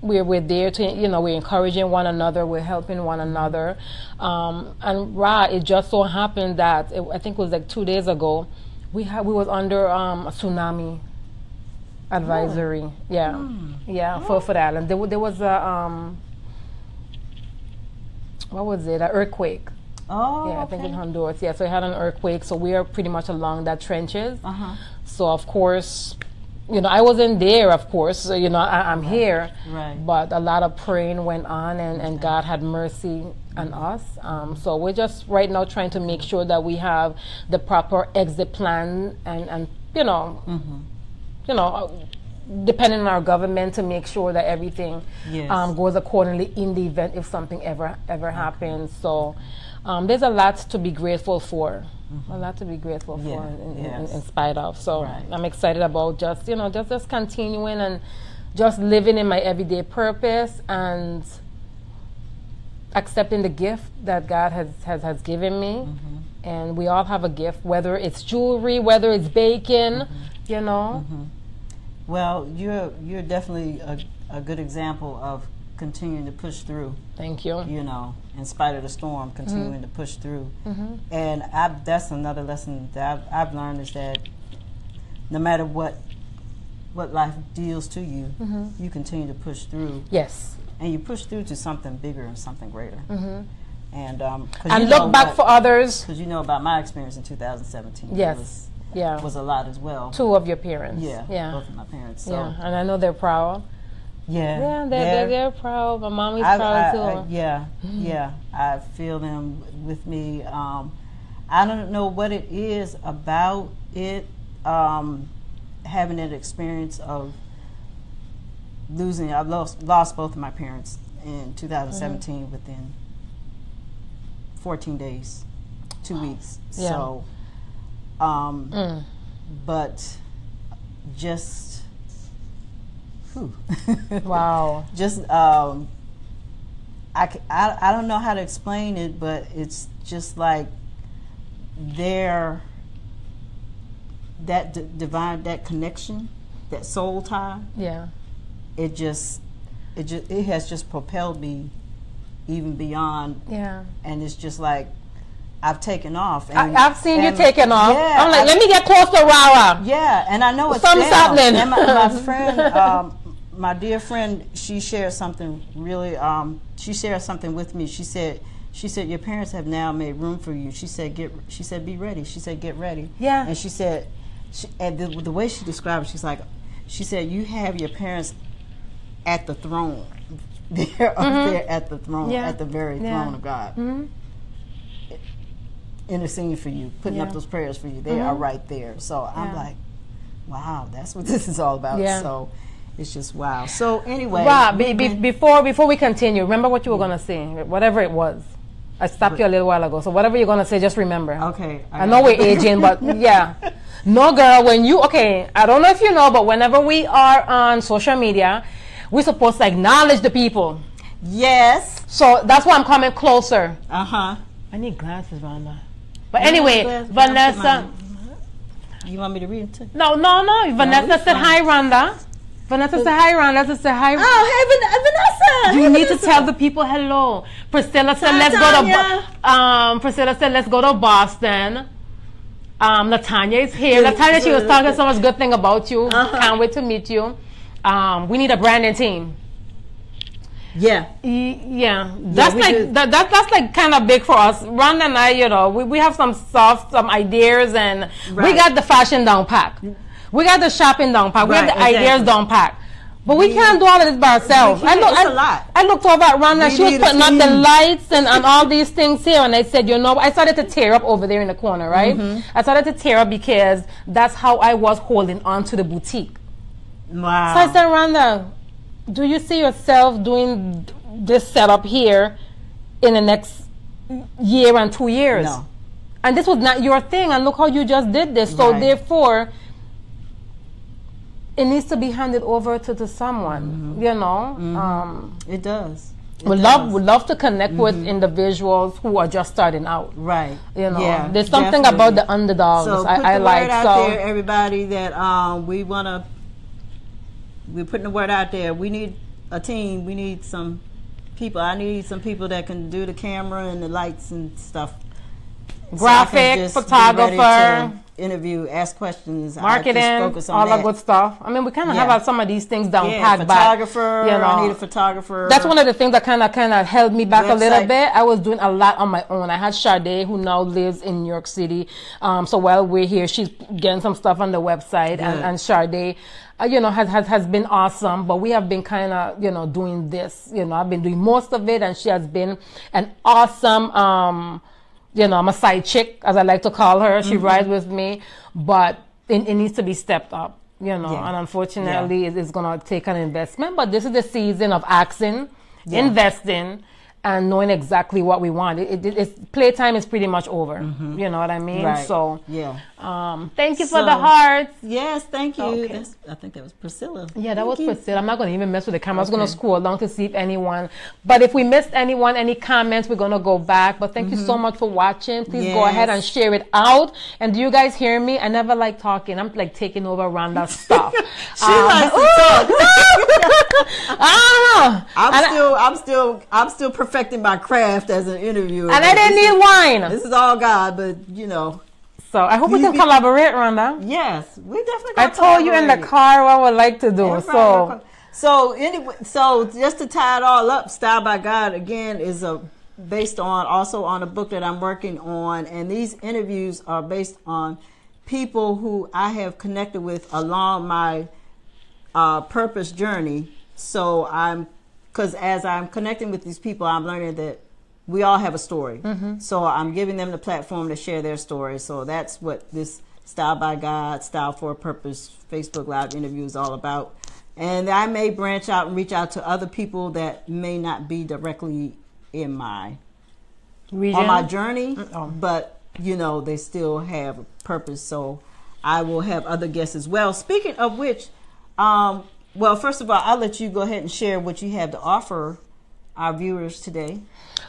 we're we're there to you know we're encouraging one another, we're helping one another. Um, and Ra, it just so happened that it, I think it was like two days ago, we had we was under um, a tsunami advisory. Yeah, yeah, for for the island. There, there was a um, what was it? An earthquake. Oh. Yeah, I think in. Honduras. Yeah, so it had an earthquake. So we are pretty much along that trenches. Uh-huh. So of course, you know, I wasn't there. Of course, so, you know, I, I'm here. Right. But a lot of praying went on, and, and God had mercy on us. Um, so we're just right now trying to make sure that we have the proper exit plan, and and you know, Mm-hmm. You know. uh, Depending on our government to make sure that everything Yes. um, goes accordingly in the event if something ever ever happens. So um, there's a lot to be grateful for. A lot to be grateful for Mm-hmm. In, in, in, in spite of. So Right. I'm excited about just you know just just continuing and just living in my everyday purpose and accepting the gift that God has has, has given me. Mm-hmm. And we all have a gift, whether it's jewelry, whether it's baking, Mm-hmm. You know. Well, you're you're definitely a, a good example of continuing to push through. Thank you. You know, in spite of the storm, continuing to push through. Mm-hmm. And I, that's another lesson that I've, I've learned is that no matter what what life deals to you, Mm-hmm. you continue to push through, Yes. and you push through to something bigger and something greater. And um, Mm-hmm. And look back what- for others. Because you know about my experience in 2017. Yes. Yeah. was a lot as well. Two of your parents. Yeah. Yeah. Both of my parents. So, Yeah. And I know they're proud. yeah. Yeah, they're, they're, they're proud. My mommy's I- proud I- too. I- yeah, yeah. I feel them with me. Um, I don't know what it is about it, um, having that experience of losing. I lost lost both of my parents in 2017 within 14 days, two weeks. Yeah. So, um, Mm. but just. Whew. Wow. just um I, I, I don't know how to explain it but it's just like their that d- divine that connection that soul tie Yeah. it just it just it has just propelled me even beyond Yeah. and it's just like I've taken off I, and I've seen you and- taking off. yeah, I'm like, I- let me get close to Rara. yeah, and I know it's Something's down. happening. And my, my friend, um, my dear friend, she shared something really. Um, she shared something with me. She said, she said your parents have now made room for you. She said, get. She said, be ready. She said, get ready. Yeah. And she said, she, and the, the way she described it, she's like, she said, you have your parents at the throne. They're up there at the throne, Mm-hmm. Yeah. at the very Yeah. throne of God, Mhm. Interceding for you, putting up those prayers for you. They are right there. So I'm like, wow, that's what this is all about. Yeah. So it's just wow. So anyway, Rob, be, be, before before we continue, remember what you were gonna say, whatever it was. I stopped you a little while ago, so whatever you're gonna say, just remember. okay. I know we're aging, but yeah. No, girl, when you, okay, I don't know if you know, but whenever we are on social media, we're supposed to acknowledge the people. Yes. So that's why I'm coming closer. Uh huh. I need glasses, Rhonda. But anyway, Vanessa. You want me to read it too? No, no, no. Vanessa said hi. Rhonda. Vanessa said hi, Rhonda. Vanessa said hi. Oh, hey, Van- Vanessa. You Hey, need to tell the people hello. Priscilla said let's go to. Um Priscilla said let's go to Boston. Um Latanya is here. Latanya, she was talking so much good thing about you. Uh-huh. Can't wait to meet you. Um, we need a branding team. Yeah. Yeah, that's we like do. that, that. That's like kind of big for us. Rhonda and I, you know, we, we have some stuff, some ideas, and we got the fashion down pack. We got the shopping down. We Right, have the ideas down pack. But we, We- can't do all of this by ourselves. I look, It's I, a lot. I looked over at Rhonda. We She was putting up the lights and, and all these things here, and I said, you know, I started to tear up over there in the corner, right? Mm-hmm. I started to tear up because that's how I was holding on to the boutique. Wow. So I said, Rhonda, do you see yourself doing this setup here in the next year and two years? no. And this was not your thing, and look how you just did this. So Right. therefore, it needs to be handed over to, to someone. You know, um, It does. It we does. love we love to connect with individuals who are just starting out. Right. You know, Yeah, there's something definitely. about the underdogs So I, put I the like. out so there, everybody, that um, we want to. We're putting the word out there. We need a team. We need some people. I need some people that can do the camera and the lights and stuff. So graphic, ready photographer. interview, ask questions, marketing, just focus on all that. good stuff. I mean, we kind of Yeah. have some of these things down yeah, packed, but photographer. you know, I need a photographer. that's one of the things that kind of kind of held me back a little bit. I was doing a lot on my own. I had Sade, who now lives in New York City. Um, so while we're here, she's getting some stuff on the website, and, Good. and Sade. Uh, you know, has, has has been awesome, but we have been kind of, you know, doing this. You know, I've been doing most of it, and she has been an awesome, um, you know, I'm a side chick, as I like to call her. She Mm-hmm. rides with me, but it, it needs to be stepped up, you know, Yeah. and unfortunately, it is going to take an investment. But this is the season of asking, investing, and knowing exactly what we want. It, it, it's playtime is pretty much over. You know what I mean? Mm-hmm. Right. So, yeah. um, thank you for the hearts. Yes, thank you. Okay. I think that was Priscilla. Yeah, that Thank was you. Priscilla. I'm not going to even mess with the camera. I was going to Okay. scroll down to see if anyone. But if we missed anyone, any comments, we're going to go back. But thank you so much for watching. Please go ahead and Mm-hmm. Share it out. And do you guys hear me? I never like talking. I'm like taking over Rhonda's stuff. She Um, likes to talk. I don't know. I'm and, still, I'm still, I'm still perfecting my craft as an interviewer. and I didn't need wine. This is all God, but you know, So I hope we can collaborate, Rhonda. yes, we definitely. I told you in the car what I would like to do. Everybody So so anyway, so just to tie it all up, Style by God again is a based on also on a book that I'm working on, and these interviews are based on people who I have connected with along my uh, purpose journey. So I'm because as I'm connecting with these people, I'm learning that we all have a story. So I'm giving them the platform to share their story. So that's what this Style by God, Style for a Purpose Facebook Live interview is all about. And I may branch out and reach out to other people that may not be directly in my region. on my journey, Oh. but you know they still have a purpose. So I will have other guests as well. Speaking of which, um, well, first of all, I'll let you go ahead and share what you have to offer our viewers today.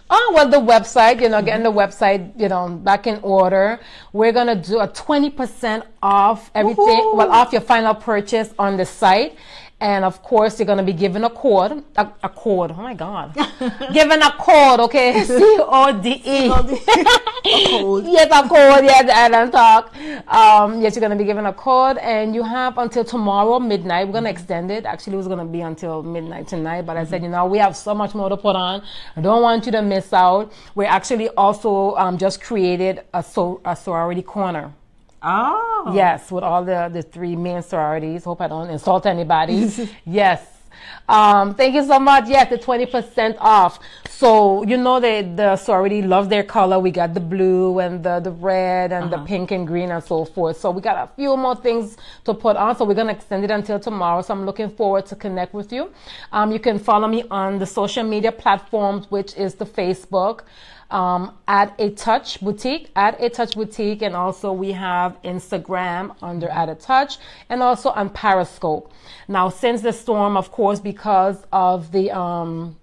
Oh, well, the website, you know, getting the website, you know, back in order. We're going to do a 20% off everything, Woohoo! well, off your final purchase on the site. And of course, you're going to be given a code, a, a code, oh my God, given a code, okay? C O D E. code. Yes, a code, yes, and I'll talk. Um, yes, you're going to be given a code, and you have until tomorrow, midnight. We're going to extend it. Actually, it was going to be until midnight tonight, but I said, you know, we have so much more to put on. I don't want you to miss out. We actually also um, just created a, so- a sorority corner. Oh, Yes, with all the, the three main sororities. Hope I don't insult anybody. yes. Um, thank you so much. Yes, the 20% off. So, you know, the, the sorority loves their color. We got the blue and the, the red and the pink and green and so forth. So we got a few more things to put on. So we're going to extend it until tomorrow. So I'm looking forward to connect with you. Um, you can follow me on the social media platforms, which is the Facebook um, at a touch boutique. At a touch boutique and also we have instagram under at a touch and also on periscope. Now since the storm of course because of the um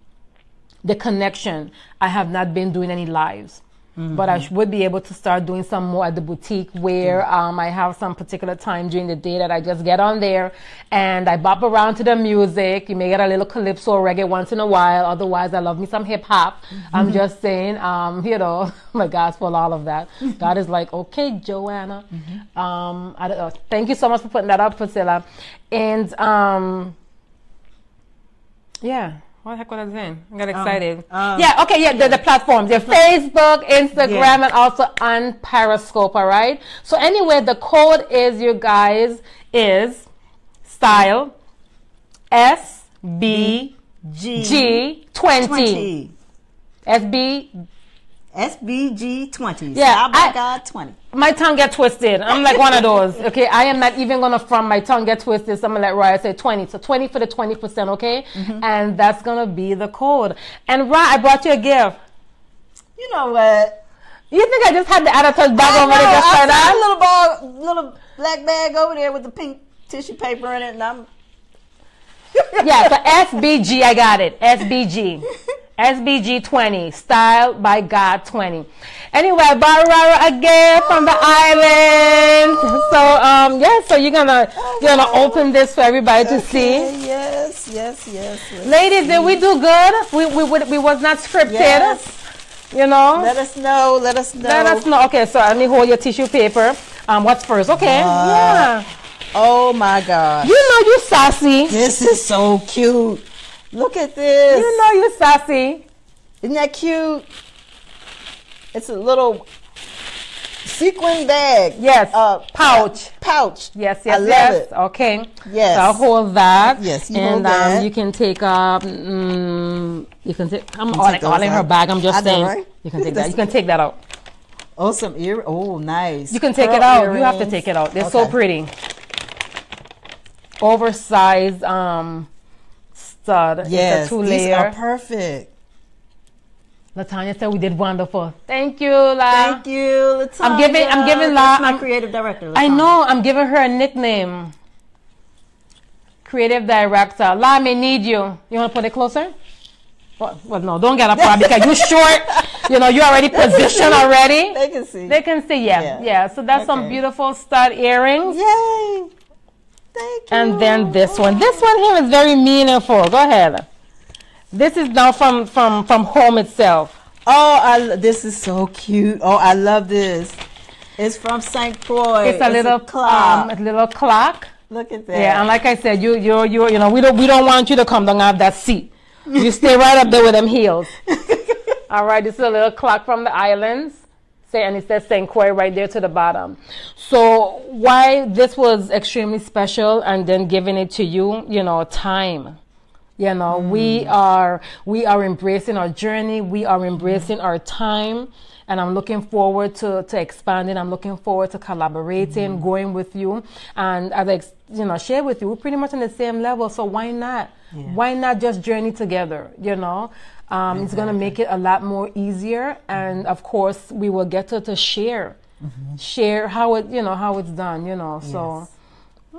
the connection i have not been doing any lives But I sh- would be able to start doing some more at the boutique where um, I have some particular time during the day that I just get on there and I bop around to the music. You may get a little calypso or reggae once in a while. Otherwise, I love me some hip hop. I'm just saying, um, you know, my for all of that. God is like, okay, Joanna. Um, I don't know. Thank you so much for putting that up, Priscilla. And um, yeah. What the heck was I saying? I got excited. um, yeah, okay, yeah, the, the platforms. Yeah, Facebook, Instagram, Yeah. and also on Periscope, all right? So anyway, the code is, you guys, is style SBG20. G 20. SB, SBG 20. Yeah, I- got 20. my tongue get twisted. I'm like one of those. Okay, I am not even gonna from my tongue get twisted. So I'm gonna let Raya say 20. So 20 for the 20%, okay? Mm-hmm. And that's gonna be the code. And Ra, I brought you a gift. You know what? You think I just had the attitude bag over there just for I that? little ball, little black bag over there with the pink tissue paper in it, and I'm. yeah, so SBG, I got it. SBG. SBG 20, styled by God 20. Anyway, Barbara again from the island. So, um, yeah, so you're gonna, you're gonna open this for everybody to see. Yes, yes, yes. yes. Ladies, did we do good? We, we, we, we was not scripted, Yes. you know? Let us know. Let us know. Let us know. Okay, so let me hold your tissue paper. Um, what's first? Okay, yeah. Oh my God. You know you sassy. This is so cute. Look at this. You know you're sassy. Isn't that cute? It's a little sequin bag. Yes. Uh, Pouch. Pouch. Yes, yes, I love yes. it. Okay. Yes. So I'll hold that. Yes, you and hold that. Um, you can take up. Mm, you can take. I'm all, take all in her bag. I'm just I know, saying. right? You can take that. You can take that out. Oh, some ear. Oh, nice. You can take Pearl it out. You have to take it out. They're so pretty. Oversized um stud. Yes, it's a two these are perfect. Latanya said we did wonderful. Thank you, La. Thank you, Latanya. I'm giving- I'm giving La- That's my I'm- creative director. I know. I'm giving her a nickname. Creative director. La, I may need you. You want to put it closer? Well, well no, don't get up Rob, because you're short. You know, you're already positioned already. They can see. They can see, yeah, Yeah. yeah. So that's some beautiful stud earrings. Yay! Thank you. And then this one. This one here is very meaningful. Go ahead. This is now from from from home itself. Oh, I, this is so cute. Oh, I love this. It's from St. Croix. It's a little clock. um, a little clock. Look at that. Yeah, and like I said, you you you you know we don't we don't want you to come down off that seat. You stay right up there with them heels. All right, this is a little clock from the islands. Say, and it says St. Croix right there to the bottom. So why this was extremely special, and then giving it to you, you know, time. You know, hmm. we are we are embracing our journey. We are embracing our time, and I'm looking forward to to expanding. I'm looking forward to collaborating, hmm. going with you, and as I you know share with you, we're pretty much on the same level. So why not? Why not just journey together? You know, um, it's gonna make it a lot more easier, and of course, we will get to to share, share how it you know how it's done. You know, so.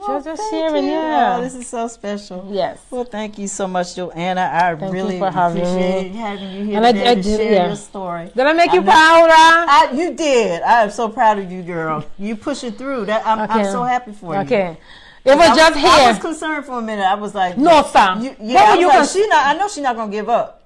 Oh, Just, sharing, you. yeah. Oh, this is so special. Yes. Well, thank you so much, Joanna. I Thank really for having appreciate me. having you here And I- today I to did- share yeah. your story. Did I make you proud? I, you did. I am so proud of you, girl. You push it through. That I'm, I'm so happy for you. Okay. It was I just here. I was concerned for a minute. I was like, No, Sam. You, What yeah, I were was you like, con- she not. I know she's not gonna give up.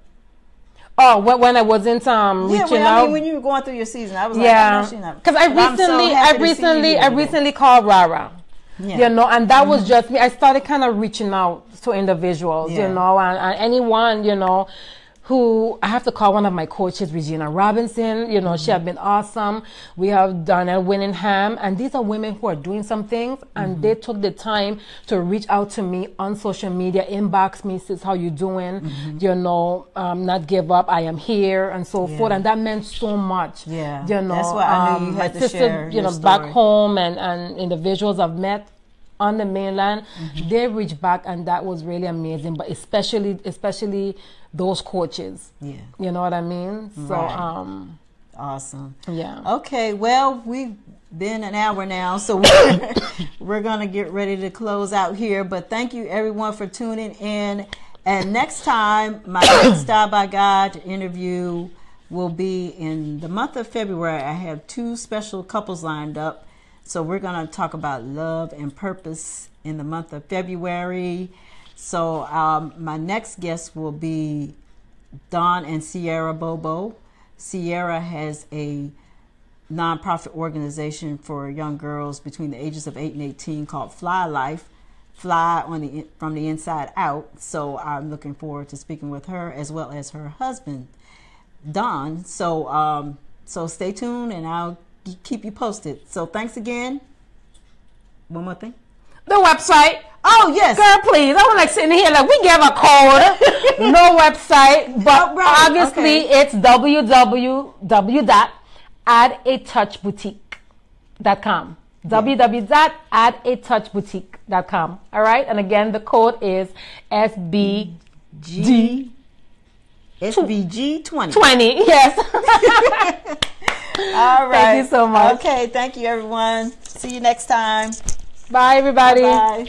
Oh, when, when I wasn't um Yeah, reaching when, I mean, when you were going through your season, I was like, yeah. she not. Because I But I'm so recently, I to see you recently, I recently called Rara. Yeah. Mm-hmm. You know, and that was just me. I started kind of reaching out to individuals, Yeah. you know, and, and anyone, you know, who I have to call one of my coaches, Regina Robinson. You know, she has been awesome. We have Donnell Winningham, and these are women who are doing some things, and Mm-hmm. they took the time to reach out to me on social media, inbox me, says how you doing, Mm-hmm. you know, um, not give up, I am here, and so forth, and that meant so much. Yeah. you know, That's why I knew you um, had my to sister, share you know, back home, and and individuals I've met on the mainland, Mm-hmm. they reached back, and that was really amazing. But especially, especially those coaches. Yeah. You know what I mean? So, Right. um, Awesome. yeah. Okay, well, we've been an hour now, so we're, we're going to get ready to close out here. But thank you, everyone, for tuning in. And next time, my next Style by God interview will be in the month of February. I have two special couples lined up. So we're going to talk about love and purpose in the month of February. So um, my next guest will be Don and Sierra Bobo. Sierra has a nonprofit organization for young girls between the ages of 8 and 18 called Fly Life. Fly on the from the inside out. So I'm looking forward to speaking with her as well as her husband, Don. So um, so stay tuned and I'll keep you posted. So thanks again. One more thing. The website. Oh yes, Girl, please. I was like sitting here like we gave a code. no website, but Oh, right, obviously okay. it's www.addatouchboutique.com. www.addatouchboutique.com. All right, and again the code is SB G SVG twenty. 20. Yes. All right. Thank you so much. Okay, thank you everyone. See you next time. Bye, everybody. Bye.